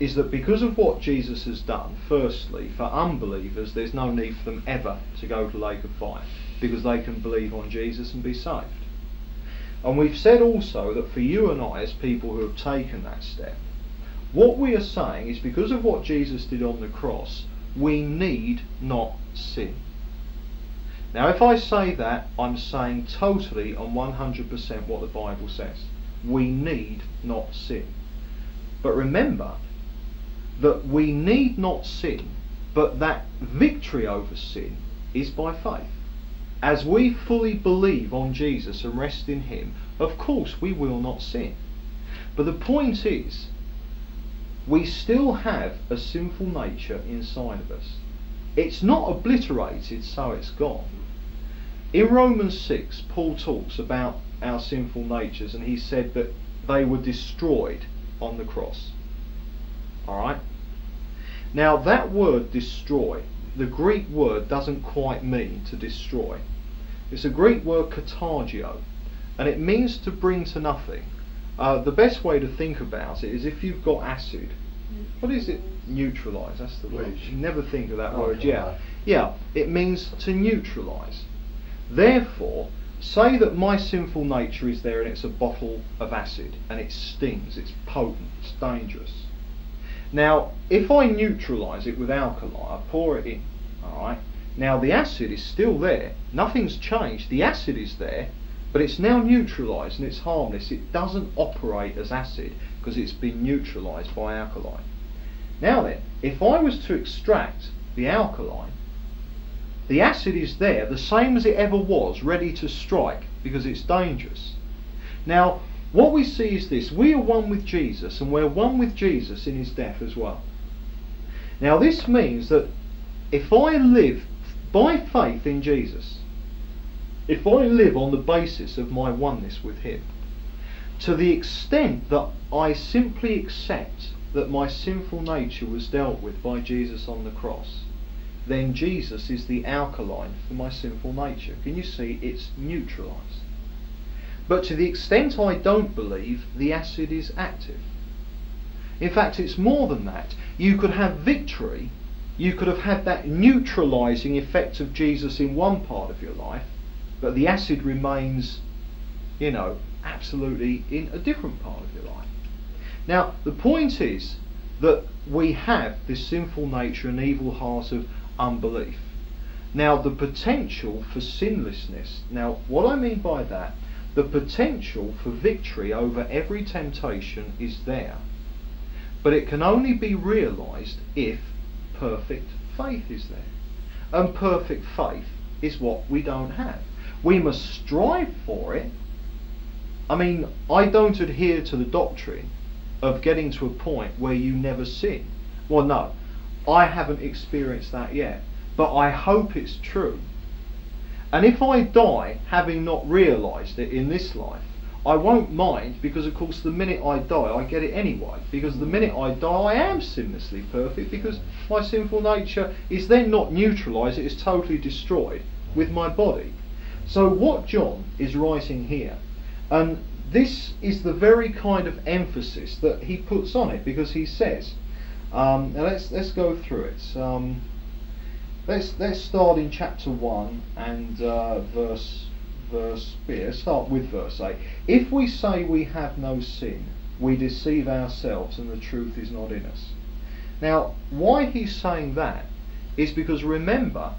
is that because of what Jesus has done, firstly, for unbelievers, there's no need for them ever to go to lake of fire, because they can believe on Jesus and be saved. And we've said also that for you and I, as people who have taken that step, what we are saying is because of what Jesus did on the cross, we need not sin. Now, if I say that, I'm saying totally and 100% what the Bible says. We need not sin. But remember that we need not sin, but that victory over sin is by faith. As we fully believe on Jesus and rest in Him, of course we will not sin. But the point is, we still have a sinful nature inside of us. It's not obliterated, so it's gone. In Romans 6, Paul talks about our sinful natures and he said that they were destroyed on the cross. Alright? Now, that word destroy, the Greek word doesn't quite mean to destroy. It's a Greek word katargeo, and it means to bring to nothing. Uh, the best way to think about it is if you've got acid, what is it? Neutralise, that's the word. You never think of that Oh, word, yeah. Yeah, it means to neutralise. Therefore, say that my sinful nature is there and it's a bottle of acid and it stings, it's potent, it's dangerous. Now, if I neutralise it with alkali, I pour it in, alright? Now the acid is still there, nothing's changed, the acid is there, but it's now neutralised and it's harmless. It doesn't operate as acid because it's been neutralised by alkali. Now then, if I was to extract the alkali, the acid is there, the same as it ever was, ready to strike because it's dangerous. Now, what we see is this we are one with Jesus, and we're one with Jesus in his death as well. Now, this means that if I live by faith in Jesus, if I live on the basis of my oneness with him, to the extent that I simply accept that my sinful nature was dealt with by Jesus on the cross, then Jesus is the alkaline for my sinful nature. Can you see? It's neutralised. But to the extent I don't believe, the acid is active. In fact, it's more than that. You could have victory, you could have had that neutralising effect of Jesus in one part of your life, but the acid remains, you know, absolutely in a different part of your life. Now, the point is that we have this sinful nature and evil heart of unbelief. Now, the potential for sinlessness, now, what I mean by that, the potential for victory over every temptation is there. But it can only be realised if perfect faith is there. And perfect faith is what we don't have. We must strive for it. I mean, I don't adhere to the doctrine of getting to a point where you never sin. Well, no, I haven't experienced that yet, but I hope it's true. And if I die having not realised it in this life, I won't mind because, of course, the minute I die, I get it anyway. Because the minute I die, I am sinlessly perfect because my sinful nature is then not neutralised, it is totally destroyed with my body. So, what John is writing here, and this is the very kind of emphasis that he puts on it because he says, um, let's let's go through it. Um, let's let's start in chapter one and uh, verse verse. Yeah, start with verse eight. If we say we have no sin, we deceive ourselves, and the truth is not in us. Now, why he's saying that is because remember,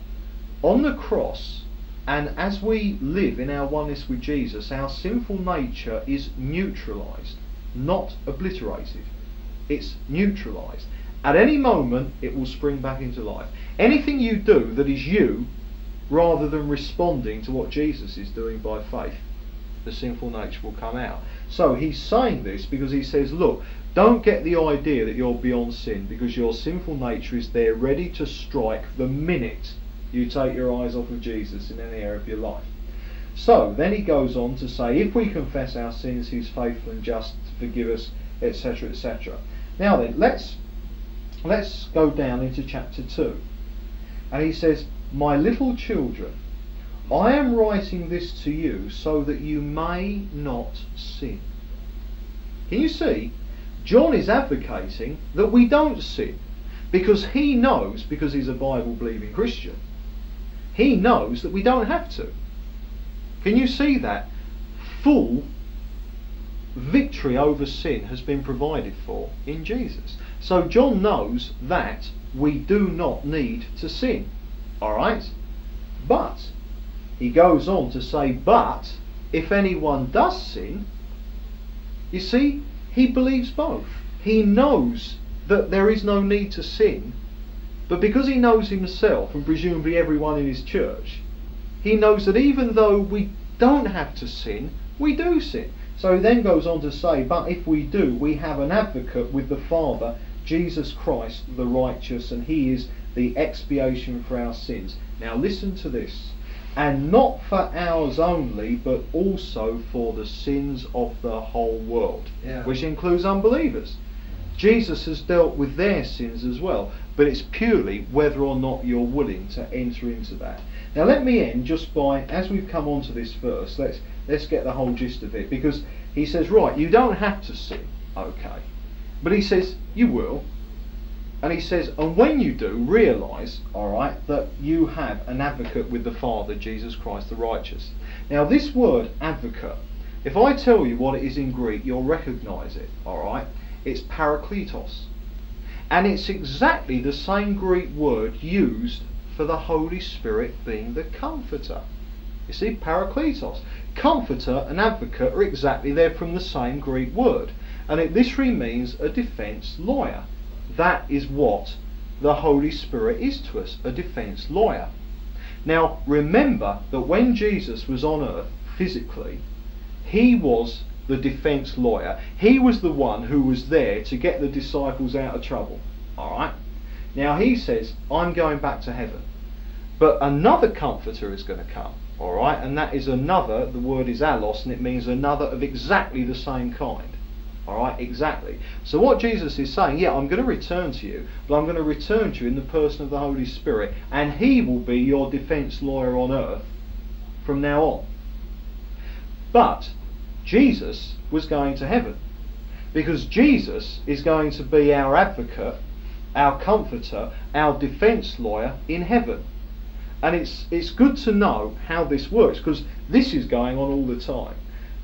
on the cross, and as we live in our oneness with Jesus, our sinful nature is neutralized, not obliterated. It's neutralized. At any moment, it will spring back into life. Anything you do that is you, rather than responding to what Jesus is doing by faith, the sinful nature will come out. So he's saying this because he says, look, don't get the idea that you're beyond sin because your sinful nature is there ready to strike the minute you take your eyes off of Jesus in any area of your life. So then he goes on to say, if we confess our sins, he's faithful and just to forgive us, etc., etc. Now then, let's let's go down into chapter two, and he says, "My little children, I am writing this to you so that you may not sin." Can you see? John is advocating that we don't sin because he knows, because he's a Bible believing Christian, he knows that we don't have to. Can you see that? Full victory over sin has been provided for in Jesus. So John knows that we do not need to sin. Alright? But, he goes on to say, but if anyone does sin, you see, he believes both. He knows that there is no need to sin but because he knows himself, and presumably everyone in his church, he knows that even though we don't have to sin, we do sin. So he then goes on to say, But if we do, we have an advocate with the Father, Jesus Christ the righteous, and he is the expiation for our sins. Now listen to this. And not for ours only, but also for the sins of the whole world, Yeah. which includes unbelievers. Jesus has dealt with their sins as well, but it's purely whether or not you're willing to enter into that. Now let me end just by, as we've come on to this verse, let's let's get the whole gist of it, because he says, right, you don't have to sin, okay, but he says you will, and he says, and when you do, realise, all right, that you have an advocate with the Father, Jesus Christ the righteous. Now this word advocate, if I tell you what it is in Greek, you'll recognise it, all right. It's parakletos. And it's exactly the same Greek word used for the Holy Spirit being the comforter. You see, parakletos. Comforter and advocate are exactly there from the same Greek word. And it literally means a defence lawyer. That is what the Holy Spirit is to us, a defence lawyer. Now, remember that when Jesus was on earth physically, he was the defense lawyer. He was the one who was there to get the disciples out of trouble. Alright? Now he says, I'm going back to heaven. But another comforter is going to come. Alright? And that is another, the word is allos, and it means another of exactly the same kind. Alright, exactly. So what Jesus is saying, yeah, I'm going to return to you, but I'm going to return to you in the person of the Holy Spirit, and he will be your defense lawyer on earth from now on. But Jesus was going to heaven. Because Jesus is going to be our advocate, our comforter, our defense lawyer in heaven. And it's, it's good to know how this works because this is going on all the time.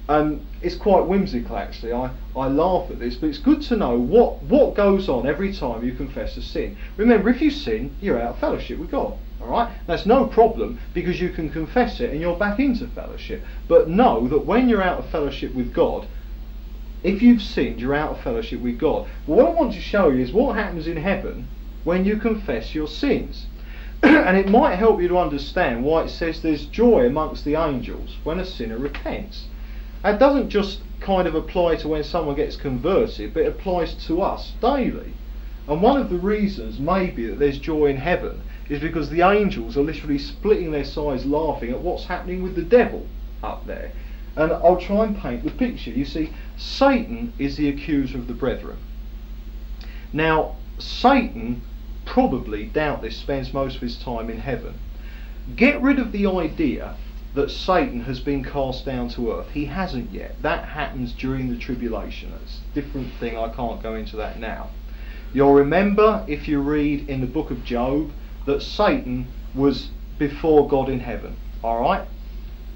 Um, it's quite whimsical actually. I, I laugh at this, but it's good to know what, what goes on every time you confess a sin. Remember, if you sin, you're out of fellowship with God. Alright? That's no problem because you can confess it and you're back into fellowship. But know that when you're out of fellowship with God, if you've sinned, you're out of fellowship with God. But what I want to show you is what happens in heaven when you confess your sins. and it might help you to understand why it says there's joy amongst the angels when a sinner repents. That doesn't just kind of apply to when someone gets converted, but it applies to us daily. And one of the reasons maybe that there's joy in heaven is because the angels are literally splitting their sides laughing at what's happening with the devil up there. And I'll try and paint the picture. You see, Satan is the accuser of the brethren. Now, Satan probably, doubtless, spends most of his time in heaven. Get rid of the idea that Satan has been cast down to earth. He hasn't yet. That happens during the tribulation. It's a different thing. I can't go into that now. You'll remember if you read in the book of Job that Satan was before God in heaven. All right?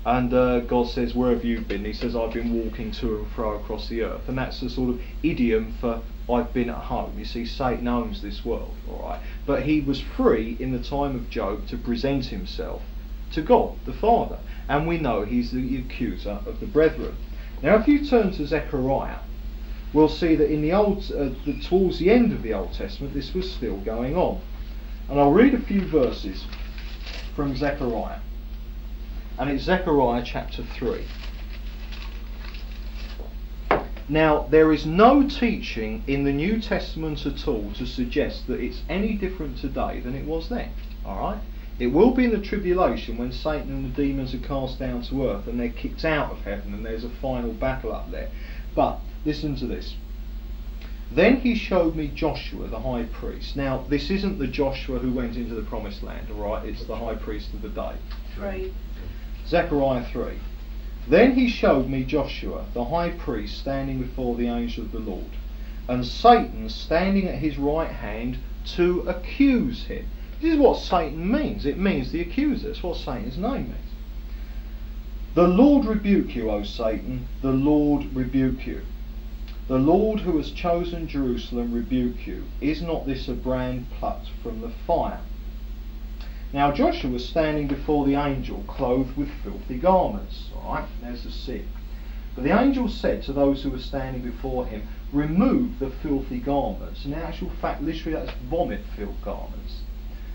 And uh, God says, Where have you been? He says, I've been walking to and fro across the earth. And that's the sort of idiom for I've been at home. You see, Satan owns this world, all right? But he was free in the time of Job to present himself to God, the Father. And we know he's the accuser of the brethren. Now, if you turn to Zechariah, we'll see that in the old, uh, the, towards the end of the Old Testament, this was still going on. And I'll read a few verses from Zechariah. And it's Zechariah chapter 3. Now, there is no teaching in the New Testament at all to suggest that it's any different today than it was then. Alright? It will be in the tribulation when Satan and the demons are cast down to earth and they're kicked out of heaven and there's a final battle up there. But listen to this. Then he showed me Joshua the high priest. Now, this isn't the Joshua who went into the promised land, alright? It's the high priest of the day. Three. Zechariah 3. Then he showed me Joshua, the high priest, standing before the angel of the Lord, and Satan standing at his right hand to accuse him. This is what Satan means. It means the accuser. It's what Satan's name means. The Lord rebuke you, O Satan. The Lord rebuke you. The Lord who has chosen Jerusalem rebuke you. Is not this a brand plucked from the fire? Now Joshua was standing before the angel, clothed with filthy garments. Alright, there's the sin. But the angel said to those who were standing before him, Remove the filthy garments. In actual fact, literally, that's vomit filled garments.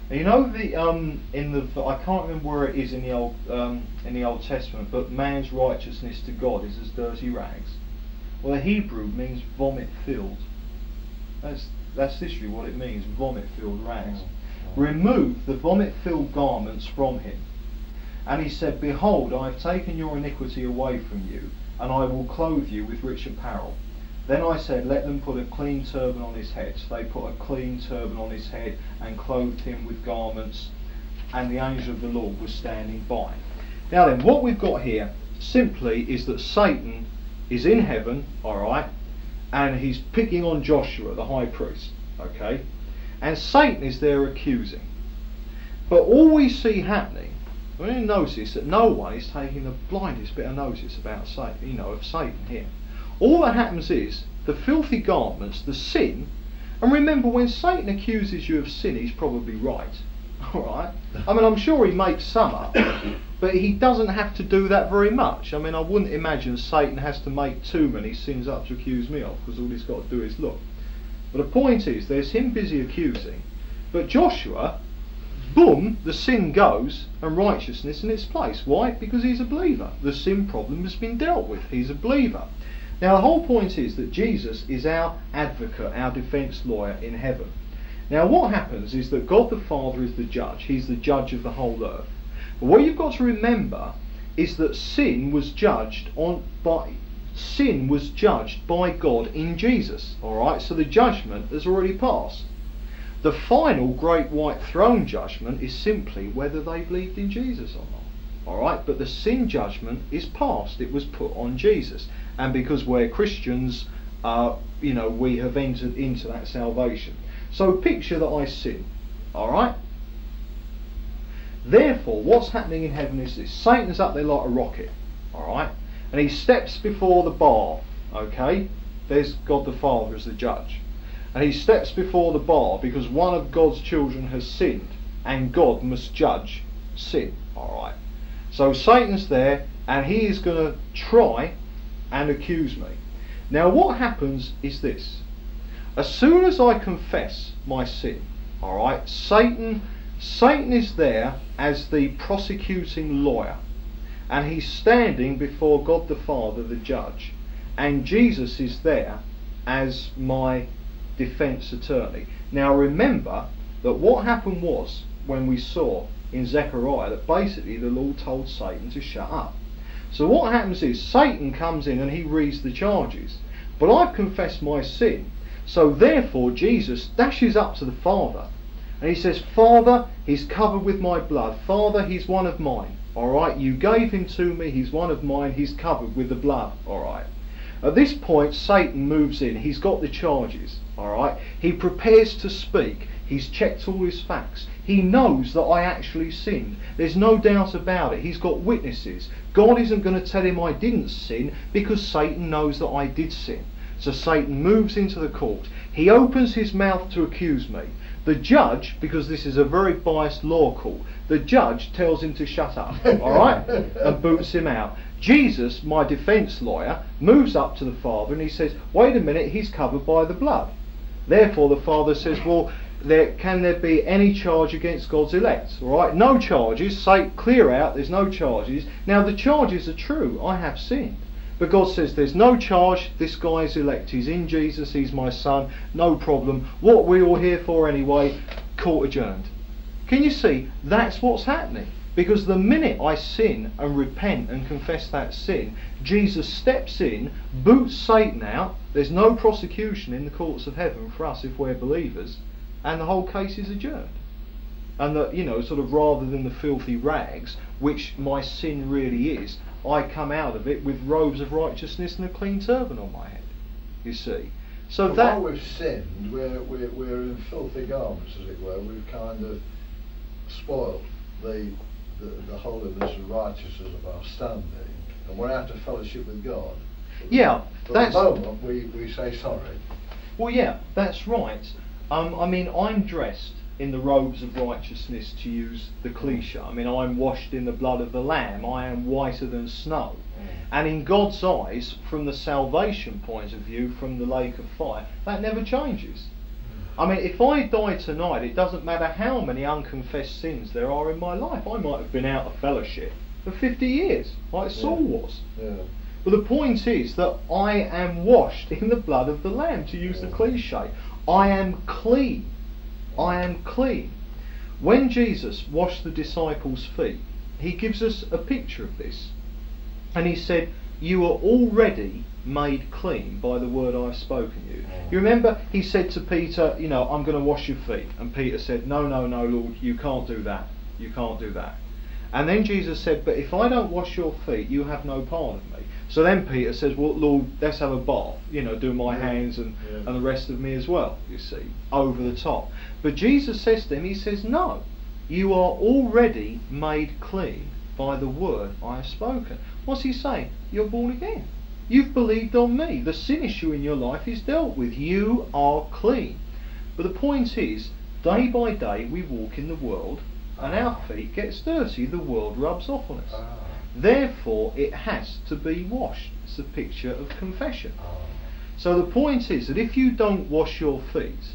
And you know the um, in the I can't remember where it is in the old um, in the Old Testament, but man's righteousness to God is as dirty rags. Well, the Hebrew means vomit filled. That's that's literally what it means, vomit filled rags. Remove the vomit filled garments from him. And he said, Behold, I have taken your iniquity away from you, and I will clothe you with rich apparel. Then I said, Let them put a clean turban on his head. So they put a clean turban on his head and clothed him with garments, and the angel of the Lord was standing by. Now then, what we've got here simply is that Satan is in heaven, alright, and he's picking on Joshua, the high priest, okay? And Satan is there accusing. But all we see happening, we notice that no one is taking the blindest bit of notice about Satan, you know, of Satan here. All that happens is the filthy garments, the sin, and remember when Satan accuses you of sin, he's probably right. Alright? I mean, I'm sure he makes some up, but he doesn't have to do that very much. I mean, I wouldn't imagine Satan has to make too many sins up to accuse me of, because all he's got to do is look. But the point is, there's him busy accusing, but Joshua, boom, the sin goes and righteousness in its place. Why? Because he's a believer. The sin problem has been dealt with. He's a believer. Now, the whole point is that Jesus is our advocate, our defence lawyer in heaven. Now, what happens is that God the Father is the judge. He's the judge of the whole earth. But what you've got to remember is that sin was judged on by sin was judged by God in Jesus. Alright, so the judgment has already passed. The final great white throne judgment is simply whether they believed in Jesus or not. Alright, but the sin judgment is past. It was put on Jesus. And because we're Christians, uh, you know, we have entered into that salvation. So picture that I sin. Alright? Therefore, what's happening in heaven is this. Satan's up there like a rocket. Alright? and he steps before the bar. Okay, there's God the Father as the judge, and he steps before the bar because one of God's children has sinned, and God must judge sin. All right. So Satan's there, and he is going to try and accuse me. Now, what happens is this: as soon as I confess my sin, all right, Satan, Satan is there as the prosecuting lawyer and he's standing before God the Father, the judge, and Jesus is there as my defense attorney. Now remember that what happened was when we saw in Zechariah that basically the Lord told Satan to shut up. So what happens is Satan comes in and he reads the charges. But I've confessed my sin. So therefore Jesus dashes up to the Father And he says, Father, he's covered with my blood. Father, he's one of mine. Alright, you gave him to me, he's one of mine, he's covered with the blood. Alright. At this point, Satan moves in. He's got the charges. Alright. He prepares to speak. He's checked all his facts. He knows that I actually sinned. There's no doubt about it. He's got witnesses. God isn't going to tell him I didn't sin because Satan knows that I did sin. So Satan moves into the court. He opens his mouth to accuse me. The judge, because this is a very biased law court, the judge tells him to shut up, alright, and boots him out. Jesus, my defence lawyer, moves up to the father and he says, wait a minute, he's covered by the blood. Therefore the father says, well, can there be any charge against God's elect? Alright, no charges, say clear out, there's no charges. Now the charges are true, I have sinned. But God says there's no charge, this guy is elect, he's in Jesus, he's my son, no problem. What are we all here for anyway? Court adjourned. Can you see? That's what's happening. Because the minute I sin and repent and confess that sin, Jesus steps in, boots Satan out, there's no prosecution in the courts of heaven for us if we're believers, and the whole case is adjourned. And that, you know, sort of rather than the filthy rags, which my sin really is, I come out of it with robes of righteousness and a clean turban on my head. You see. So that while we've sinned, we're, we're, we're in filthy garments, as it were. We've kind of spoiled the, the, the holiness and righteousness of our standing, and we're out of fellowship with God. Yeah, For that's the moment, we, we say sorry. well, yeah, that's right. Um, I mean, I'm dressed in the robes of righteousness, to use the cliche. I mean, I'm washed in the blood of the Lamb. I am whiter than snow. And in God's eyes, from the salvation point of view, from the lake of fire, that never changes. I mean, if I die tonight, it doesn't matter how many unconfessed sins there are in my life. I might have been out of fellowship for 50 years, like Saul was. Yeah. But the point is that I am washed in the blood of the Lamb, to use the cliche. I am clean. I am clean. When Jesus washed the disciples' feet, he gives us a picture of this. And he said, You are already made clean by the word I've spoken you. Mm. You remember he said to Peter, You know, I'm going to wash your feet. And Peter said, No, no, no, Lord, you can't do that. You can't do that. And then Jesus said, But if I don't wash your feet, you have no part of me. So then Peter says, Well, Lord, let's have a bath, you know, do my hands and, Yeah. and the rest of me as well, you see, over the top. But Jesus says to him, He says, No, you are already made clean by the word I have spoken. What's he saying? You're born again. You've believed on me. The sin issue in your life is dealt with. You are clean. But the point is, day by day we walk in the world and our feet gets dirty. The world rubs off on us. Ah. Therefore, it has to be washed. It's a picture of confession. So the point is that if you don't wash your feet,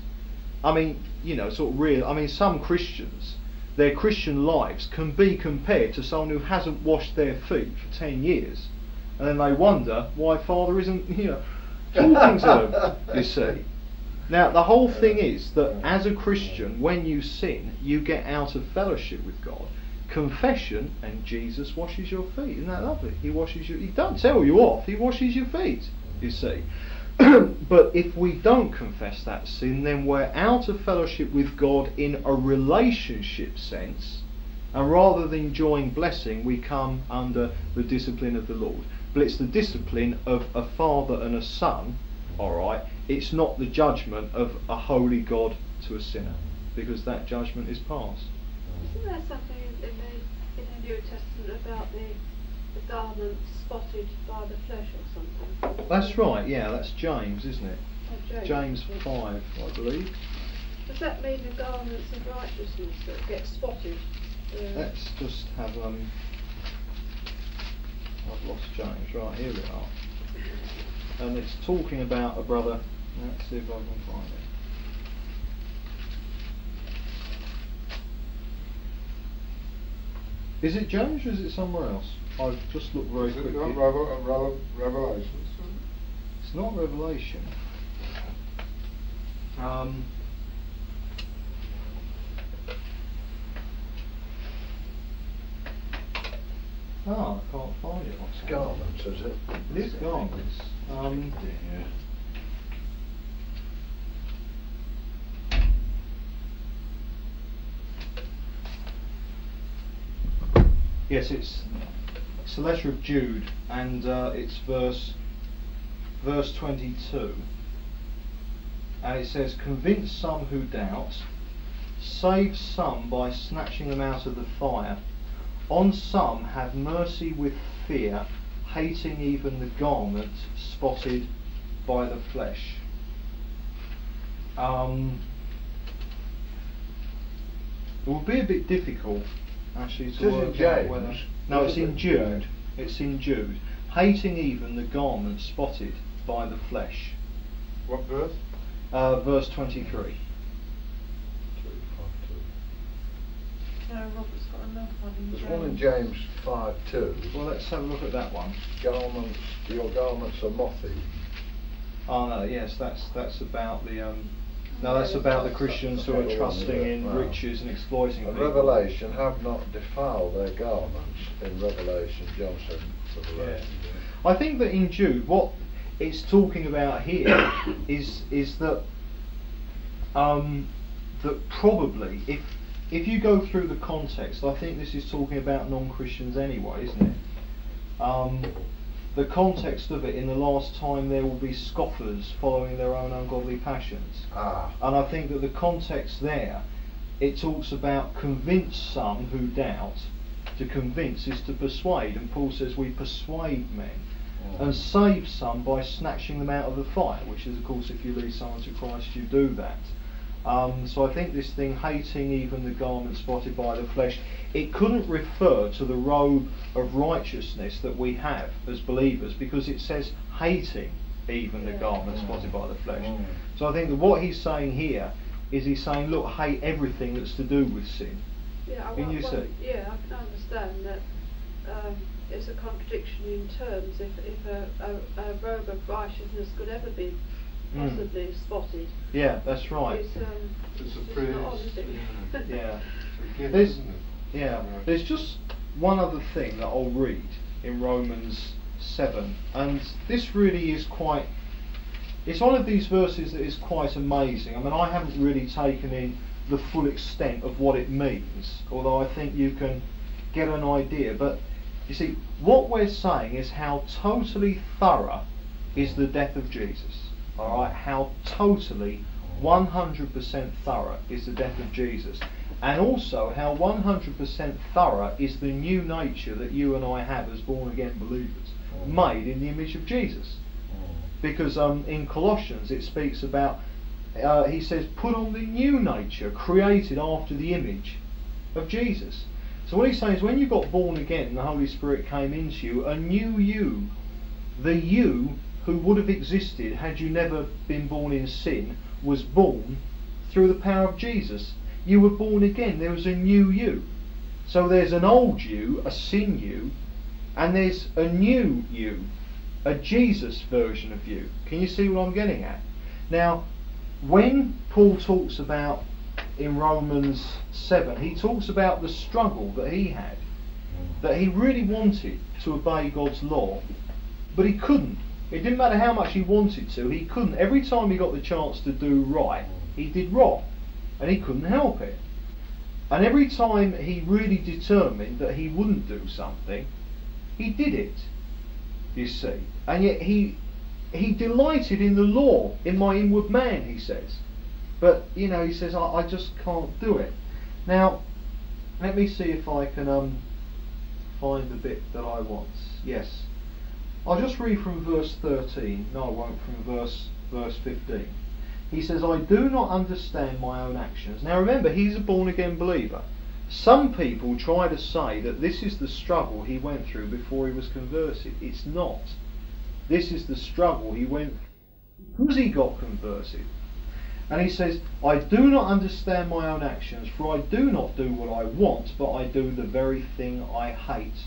I mean, you know, sort of real. I mean, some Christians, their Christian lives can be compared to someone who hasn't washed their feet for ten years, and then they wonder why Father isn't, you know, talking to them. You see. Now, the whole thing is that as a Christian, when you sin, you get out of fellowship with God. Confession, and Jesus washes your feet. Isn't that lovely? He washes you. He don't tell you off. He washes your feet. You see. but if we don't confess that sin, then we're out of fellowship with God in a relationship sense, and rather than enjoying blessing, we come under the discipline of the Lord. But it's the discipline of a father and a son, alright? It's not the judgment of a holy God to a sinner, because that judgment is past. Isn't there something in the, in the New Testament about the, the garment spotted by the flesh or something? That's right, yeah, that's James, isn't it? Oh, James Yes. 5, I believe. Does that mean the garments of righteousness that get spotted? uh, Let's just have um. I've lost James. Right here we are, and it's talking about a brother. Let's see if I can find it. Is it James or is it somewhere else? I've just looked very Is it quickly. not Revel- uh, Rele- Revelations? It's not Revelation. Um, ah, I can't find it. It's garments, is it? It is garments. Um, Yeah. Yes, it's it's the letter of Jude, and uh, it's verse verse 22. And it says, Convince some who doubt, save some by snatching them out of the fire. On some have mercy with fear, hating even the garment spotted by the flesh. Um, it will be a bit difficult actually It to in work out whether. No, it's isn't in? Jude. It's in Jude. Hating even the garment spotted by the flesh. What verse? Uh, verse 23. Two, five, two. No, Robert's got another one in There's one in James 5 2. Well, let's have a look at that one. Garments, your garments are mothy. Oh no, yes, that's that's about the um, no, that's about the Christians who are That's the one, trusting in riches and exploiting people. Revelation have not defiled their garments in Revelation, John said Yeah. I think that in Jude, what it's talking about here is is that um, that probably if if you go through the context, I think this is talking about non-Christians anyway, isn't it? Um, the context of it in the last time there will be scoffers following their own ungodly passions. Ah, And I think that the context there, it talks about convince some who doubt. To convince is to persuade, and Paul says we persuade men. Mm. And save some by snatching them out of the fire, which is, of course, if you lead someone to Christ, you do that. Um, so I think this thing, hating even the garment spotted by the flesh, it couldn't refer to the robe of righteousness that we have as believers because it says hating even the Yeah. garment spotted by the flesh. Mm. So I think that what he's saying here is he's saying, look, hate everything that's to do with sin. Yeah, I Can you want- say? Yeah, I can understand that um, it's a contradiction in terms if, if a, a, a robe of righteousness could ever be Mm. possibly spotted. Yeah, that's right. It's, um, It's a it's praise. not honest, is it? Yeah. It's a gift, There's- Yeah, there's just one other thing that I'll read in Romans 7, and this really is quite. It's one of these verses that is quite amazing. I mean, I haven't really taken in the full extent of what it means, although I think you can get an idea. But you see, what we're saying is how totally thorough is the death of Jesus. Alright, how totally 100% thorough is the death of Jesus. And also how 100% thorough is the new nature that you and I have as born again believers, made in the image of Jesus. Because um, in Colossians it speaks about, uh, he says, put on the new nature created after the image of Jesus. So what he's saying is when you got born again and the Holy Spirit came into you, a new you, the you who would have existed had you never been born in sin, was born through the power of Jesus. You were born again. There was a new you. So there's an old you, a sin you, and there's a new you, a Jesus version of you. Can you see what I'm getting at? Now, when Paul talks about in Romans 7, he talks about the struggle that he had, that he really wanted to obey God's law, but he couldn't. It didn't matter how much he wanted to, he couldn't. Every time he got the chance to do right, he did wrong, and he couldn't help it. And every time he really determined that he wouldn't do something, he did it. You see, and yet he he delighted in the law, in my inward man. He says, but you know, he says I, I just can't do it. Now, let me see if I can um find the bit that I want. Yes, I'll just read from verse 13. No, I won't. From verse verse 15. He says, I do not understand my own actions. Now remember, he's a born again believer. Some people try to say that this is the struggle he went through before he was converted. It's not. This is the struggle he went through because he got converted. And he says, I do not understand my own actions, for I do not do what I want, but I do the very thing I hate.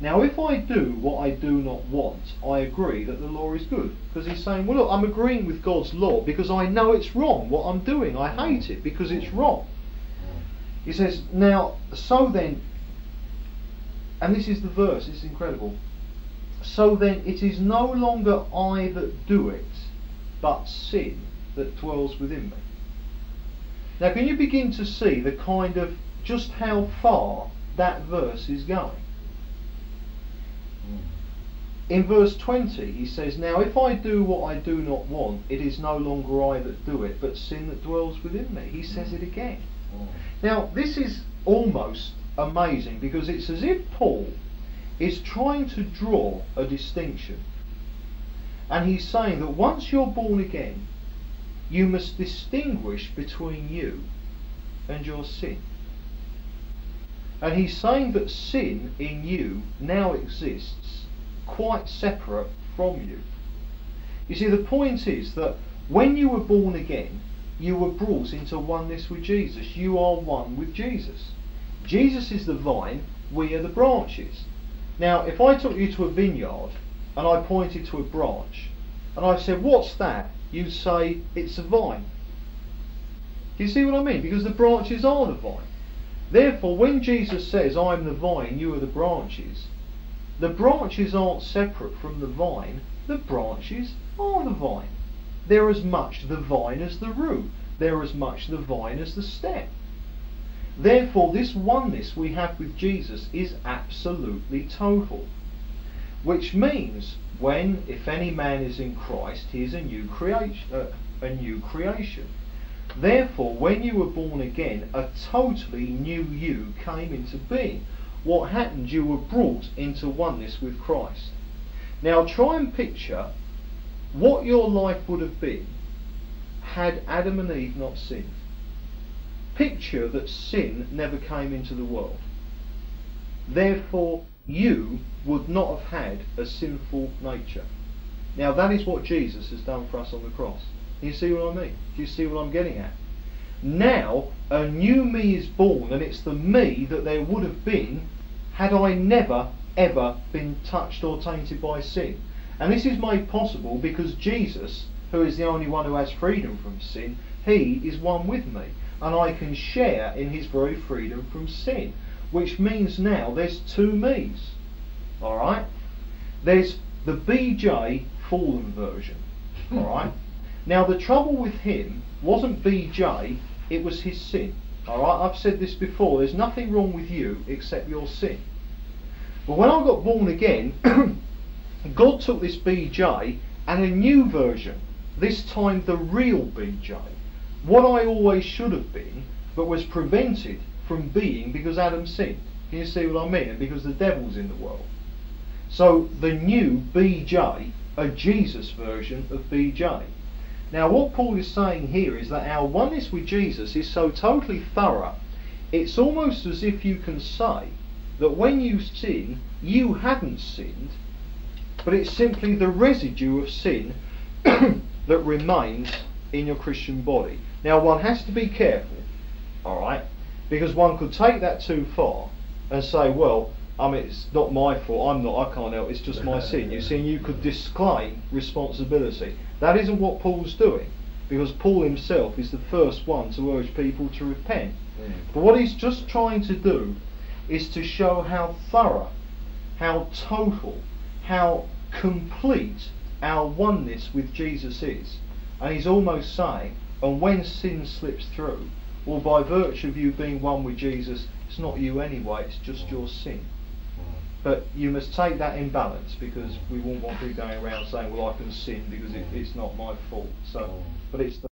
Now, if I do what I do not want, I agree that the law is good. Because he's saying, well, look, I'm agreeing with God's law because I know it's wrong. What I'm doing, I hate it because it's wrong. He says, now, so then, and this is the verse, it's incredible. So then, it is no longer I that do it, but sin that dwells within me. Now, can you begin to see the kind of just how far that verse is going? In verse 20, he says, Now if I do what I do not want, it is no longer I that do it, but sin that dwells within me. He says it again. Mm. Now, this is almost amazing because it's as if Paul is trying to draw a distinction. And he's saying that once you're born again, you must distinguish between you and your sin. And he's saying that sin in you now exists quite separate from you. You see, the point is that when you were born again, you were brought into oneness with Jesus. You are one with Jesus. Jesus is the vine, we are the branches. Now, if I took you to a vineyard and I pointed to a branch and I said, What's that? You'd say, It's a vine. You see what I mean? Because the branches are the vine. Therefore, when Jesus says, I'm the vine, you are the branches, the branches aren't separate from the vine, the branches are the vine. They're as much the vine as the root. They're as much the vine as the stem. Therefore, this oneness we have with Jesus is absolutely total. Which means, when, if any man is in Christ, he is a new creation. Uh, a new creation. Therefore, when you were born again, a totally new you came into being. What happened? You were brought into oneness with Christ. Now, try and picture what your life would have been had Adam and Eve not sinned. Picture that sin never came into the world. Therefore, you would not have had a sinful nature. Now, that is what Jesus has done for us on the cross. Do you see what I mean? Do you see what I'm getting at? Now, a new me is born, and it's the me that there would have been had I never, ever been touched or tainted by sin. And this is made possible because Jesus, who is the only one who has freedom from sin, he is one with me. And I can share in his very freedom from sin. Which means now there's two me's. Alright? There's the BJ fallen version. Alright? Now the trouble with him wasn't BJ, it was his sin. Alright? I've said this before, there's nothing wrong with you except your sin. But when I got born again, God took this BJ and a new version, this time the real BJ, what I always should have been, but was prevented from being because Adam sinned. Can you see what I mean? Because the devil's in the world. So the new BJ, a Jesus version of BJ. Now what Paul is saying here is that our oneness with Jesus is so totally thorough, it's almost as if you can say that when you sin, you hadn't sinned, but it's simply the residue of sin that remains in your Christian body. Now, one has to be careful, alright, because one could take that too far and say, well, I mean, it's not my fault, I'm not, I can't help, it's just my sin. You see, and you could disclaim responsibility. That isn't what Paul's doing, because Paul himself is the first one to urge people to repent. Mm. But what he's just trying to do is to show how thorough, how total, how complete our oneness with Jesus is. And he's almost saying, and when sin slips through, well, by virtue of you being one with Jesus, it's not you anyway, it's just your sin. But you must take that in balance because we won't want people going around saying, well, I can sin because it, it's not my fault. So, oh. but it's the